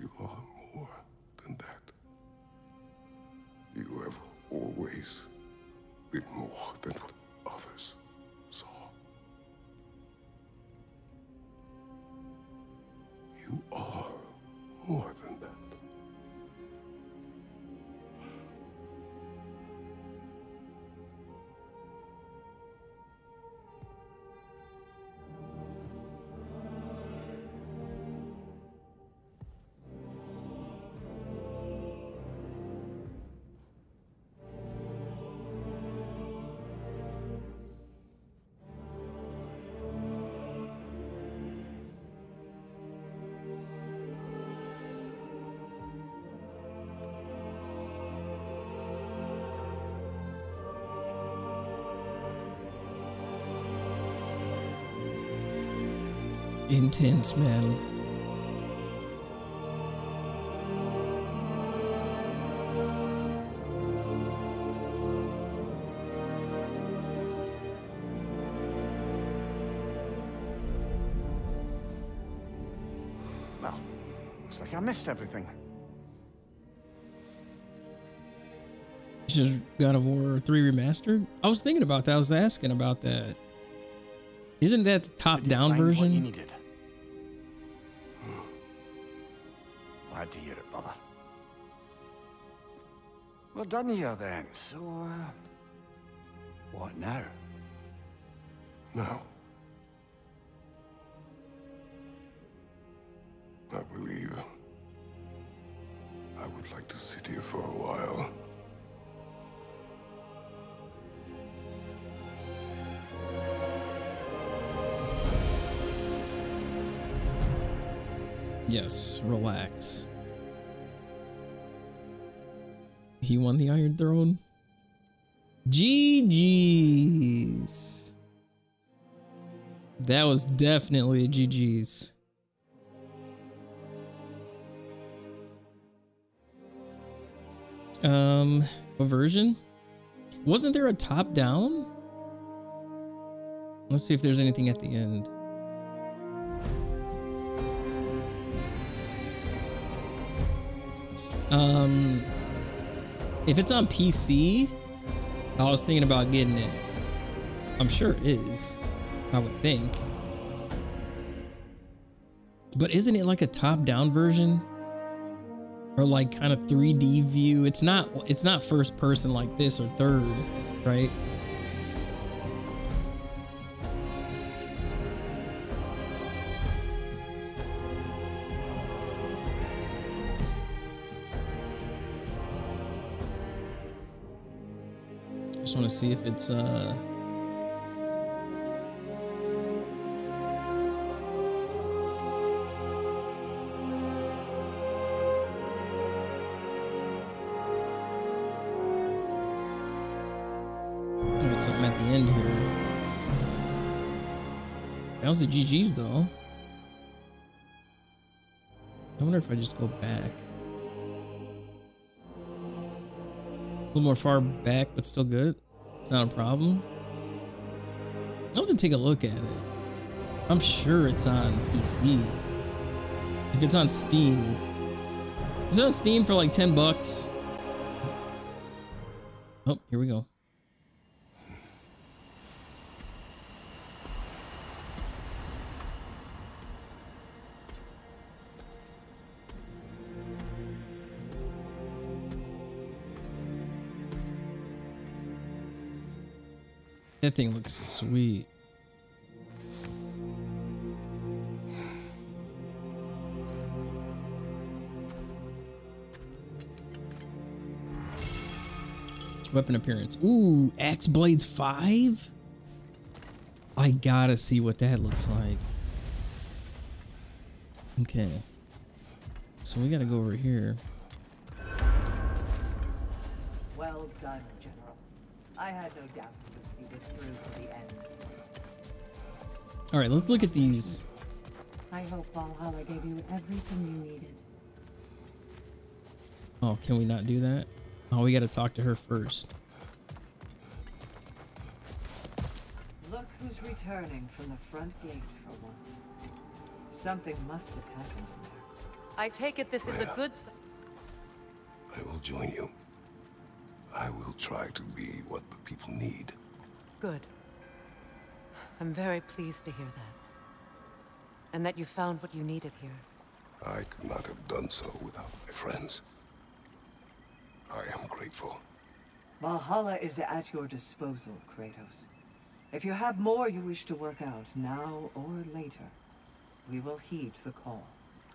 You are Intense, man. Well, looks like I missed everything. Just God of War 3 remastered? I was thinking about that. I was asking about that. Isn't that the top down find What you version? To hear it, brother. We're done here then, so, uh, what now? Now, I believe I would like to sit here for a while. Yes, relax. He won the Iron Throne. GG's. That was definitely a GG's. Um, what version? Wasn't there a top down? Let's see if there's anything at the end. Um, if it's on PC, I was thinking about getting it. I'm sure it is. I would think. But isn't it like a top-down version? Or like kind of 3D view? It's not it's not first person like this or third, right? Just want to see if it's uh Got something at the end here. That was the GG's though. I wonder if I just go back. Little more far back, but still good. Not a problem. I'll have to take a look at it. I'm sure it's on PC. If it's on Steam. Is it on Steam for like 10 bucks? Oh, here we go. That thing looks sweet. Weapon appearance. Ooh, Axe Blades 5? I gotta see what that looks like. Okay. So we gotta go over here. Well done, General. I had no doubt this through to the end. All right, let's look at these. I hope Valhalla gave you everything you needed. Oh, can we not do that? Oh, we gotta talk to her first. Look who's returning from the front gate for once. Something must have happened in there. I take it this is a good sign. I will join you. I will try to be what the people need. Good. I'm very pleased to hear that. And that you found what you needed here. I could not have done so without my friends. I am grateful. Valhalla is at your disposal, Kratos. If you have more you wish to work out, now or later, we will heed the call.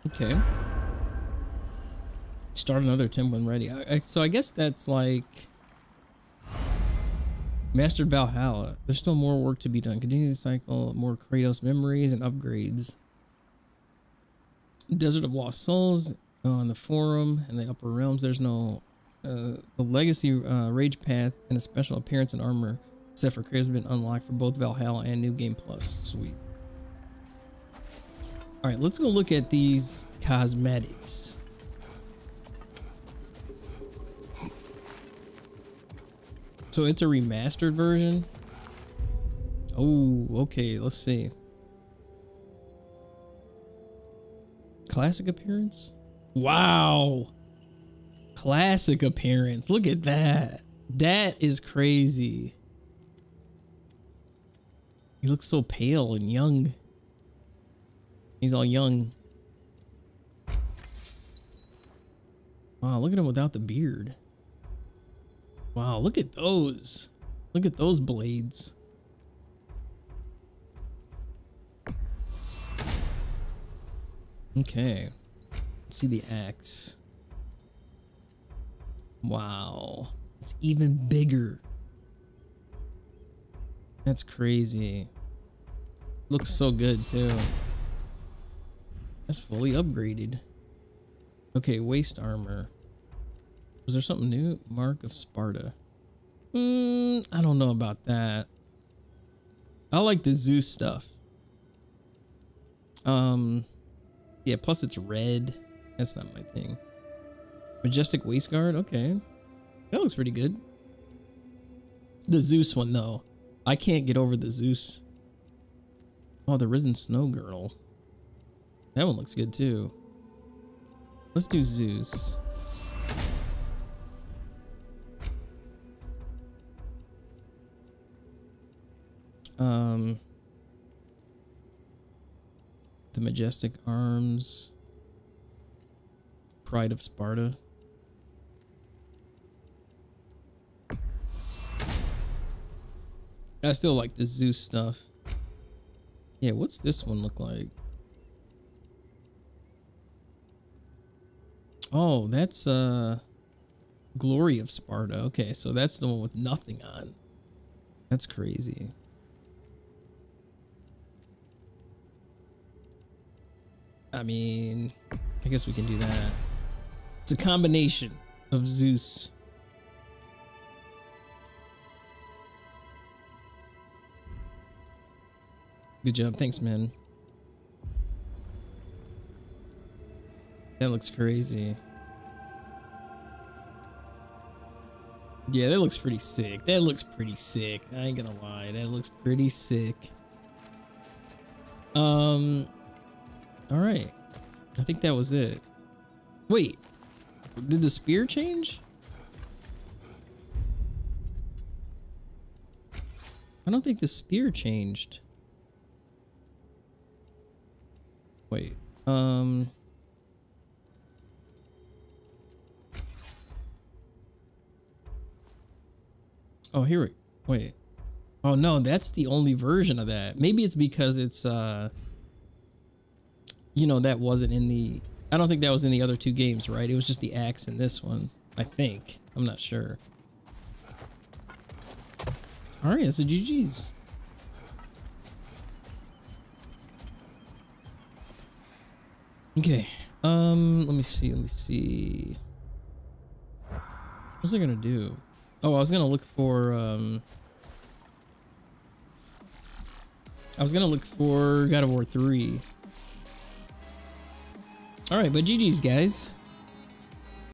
Okay. Start another temp when ready. I, I- so I guess that's like Mastered Valhalla. There's still more work to be done. Continue the cycle, more Kratos memories and upgrades. Desert of Lost Souls on the forum and the upper realms. There's no uh, the legacy uh, rage path and a special appearance and armor set for Kratos been unlocked for both Valhalla and New Game Plus. Sweet. All right, let's go look at these cosmetics. So it's a remastered version. Oh, okay. Let's see. Classic appearance. Wow. Classic appearance. Look at that. That is crazy. He looks so pale and young. He's all young. Wow, look at him without the beard. Wow, look at those. Look at those blades. Okay. Let's see the axe. Wow. It's even bigger. That's crazy. Looks so good too. That's fully upgraded. Okay, waist armor. Was there something new? Mark of Sparta. Hmm, I don't know about that. I like the Zeus stuff. Um, yeah, plus it's red. That's not my thing. Majestic waist guard. Okay. That looks pretty good. The Zeus one, though. I can't get over the Zeus. Oh, the Risen Snow Girdle. That one looks good, too. Let's do Zeus. Um, the majestic arms. Pride of Sparta. I still like the Zeus stuff. Yeah, what's this one look like? Oh, that's uh Glory of Sparta. Okay, so that's the one with nothing on. That's crazy. I mean, I guess we can do that. It's a combination of Zeus. Good job. Thanks, man. That looks crazy. Yeah, that looks pretty sick. That looks pretty sick. I ain't gonna lie. That looks pretty sick. Um, all right. I think that was it. Wait, did the spear change? I don't think the spear changed. Wait, um... Oh, here we, wait. Oh no, that's the only version of that. Maybe it's because it's, uh, you know, that wasn't in the, I don't think that was in the other two games, right? It was just the axe in this one, I think. I'm not sure. All right, it's a GG's. Okay, um, let me see, let me see. What's I gonna do? Oh, I was gonna look for, um... I was gonna look for God of War 3. Alright, but GG's, guys.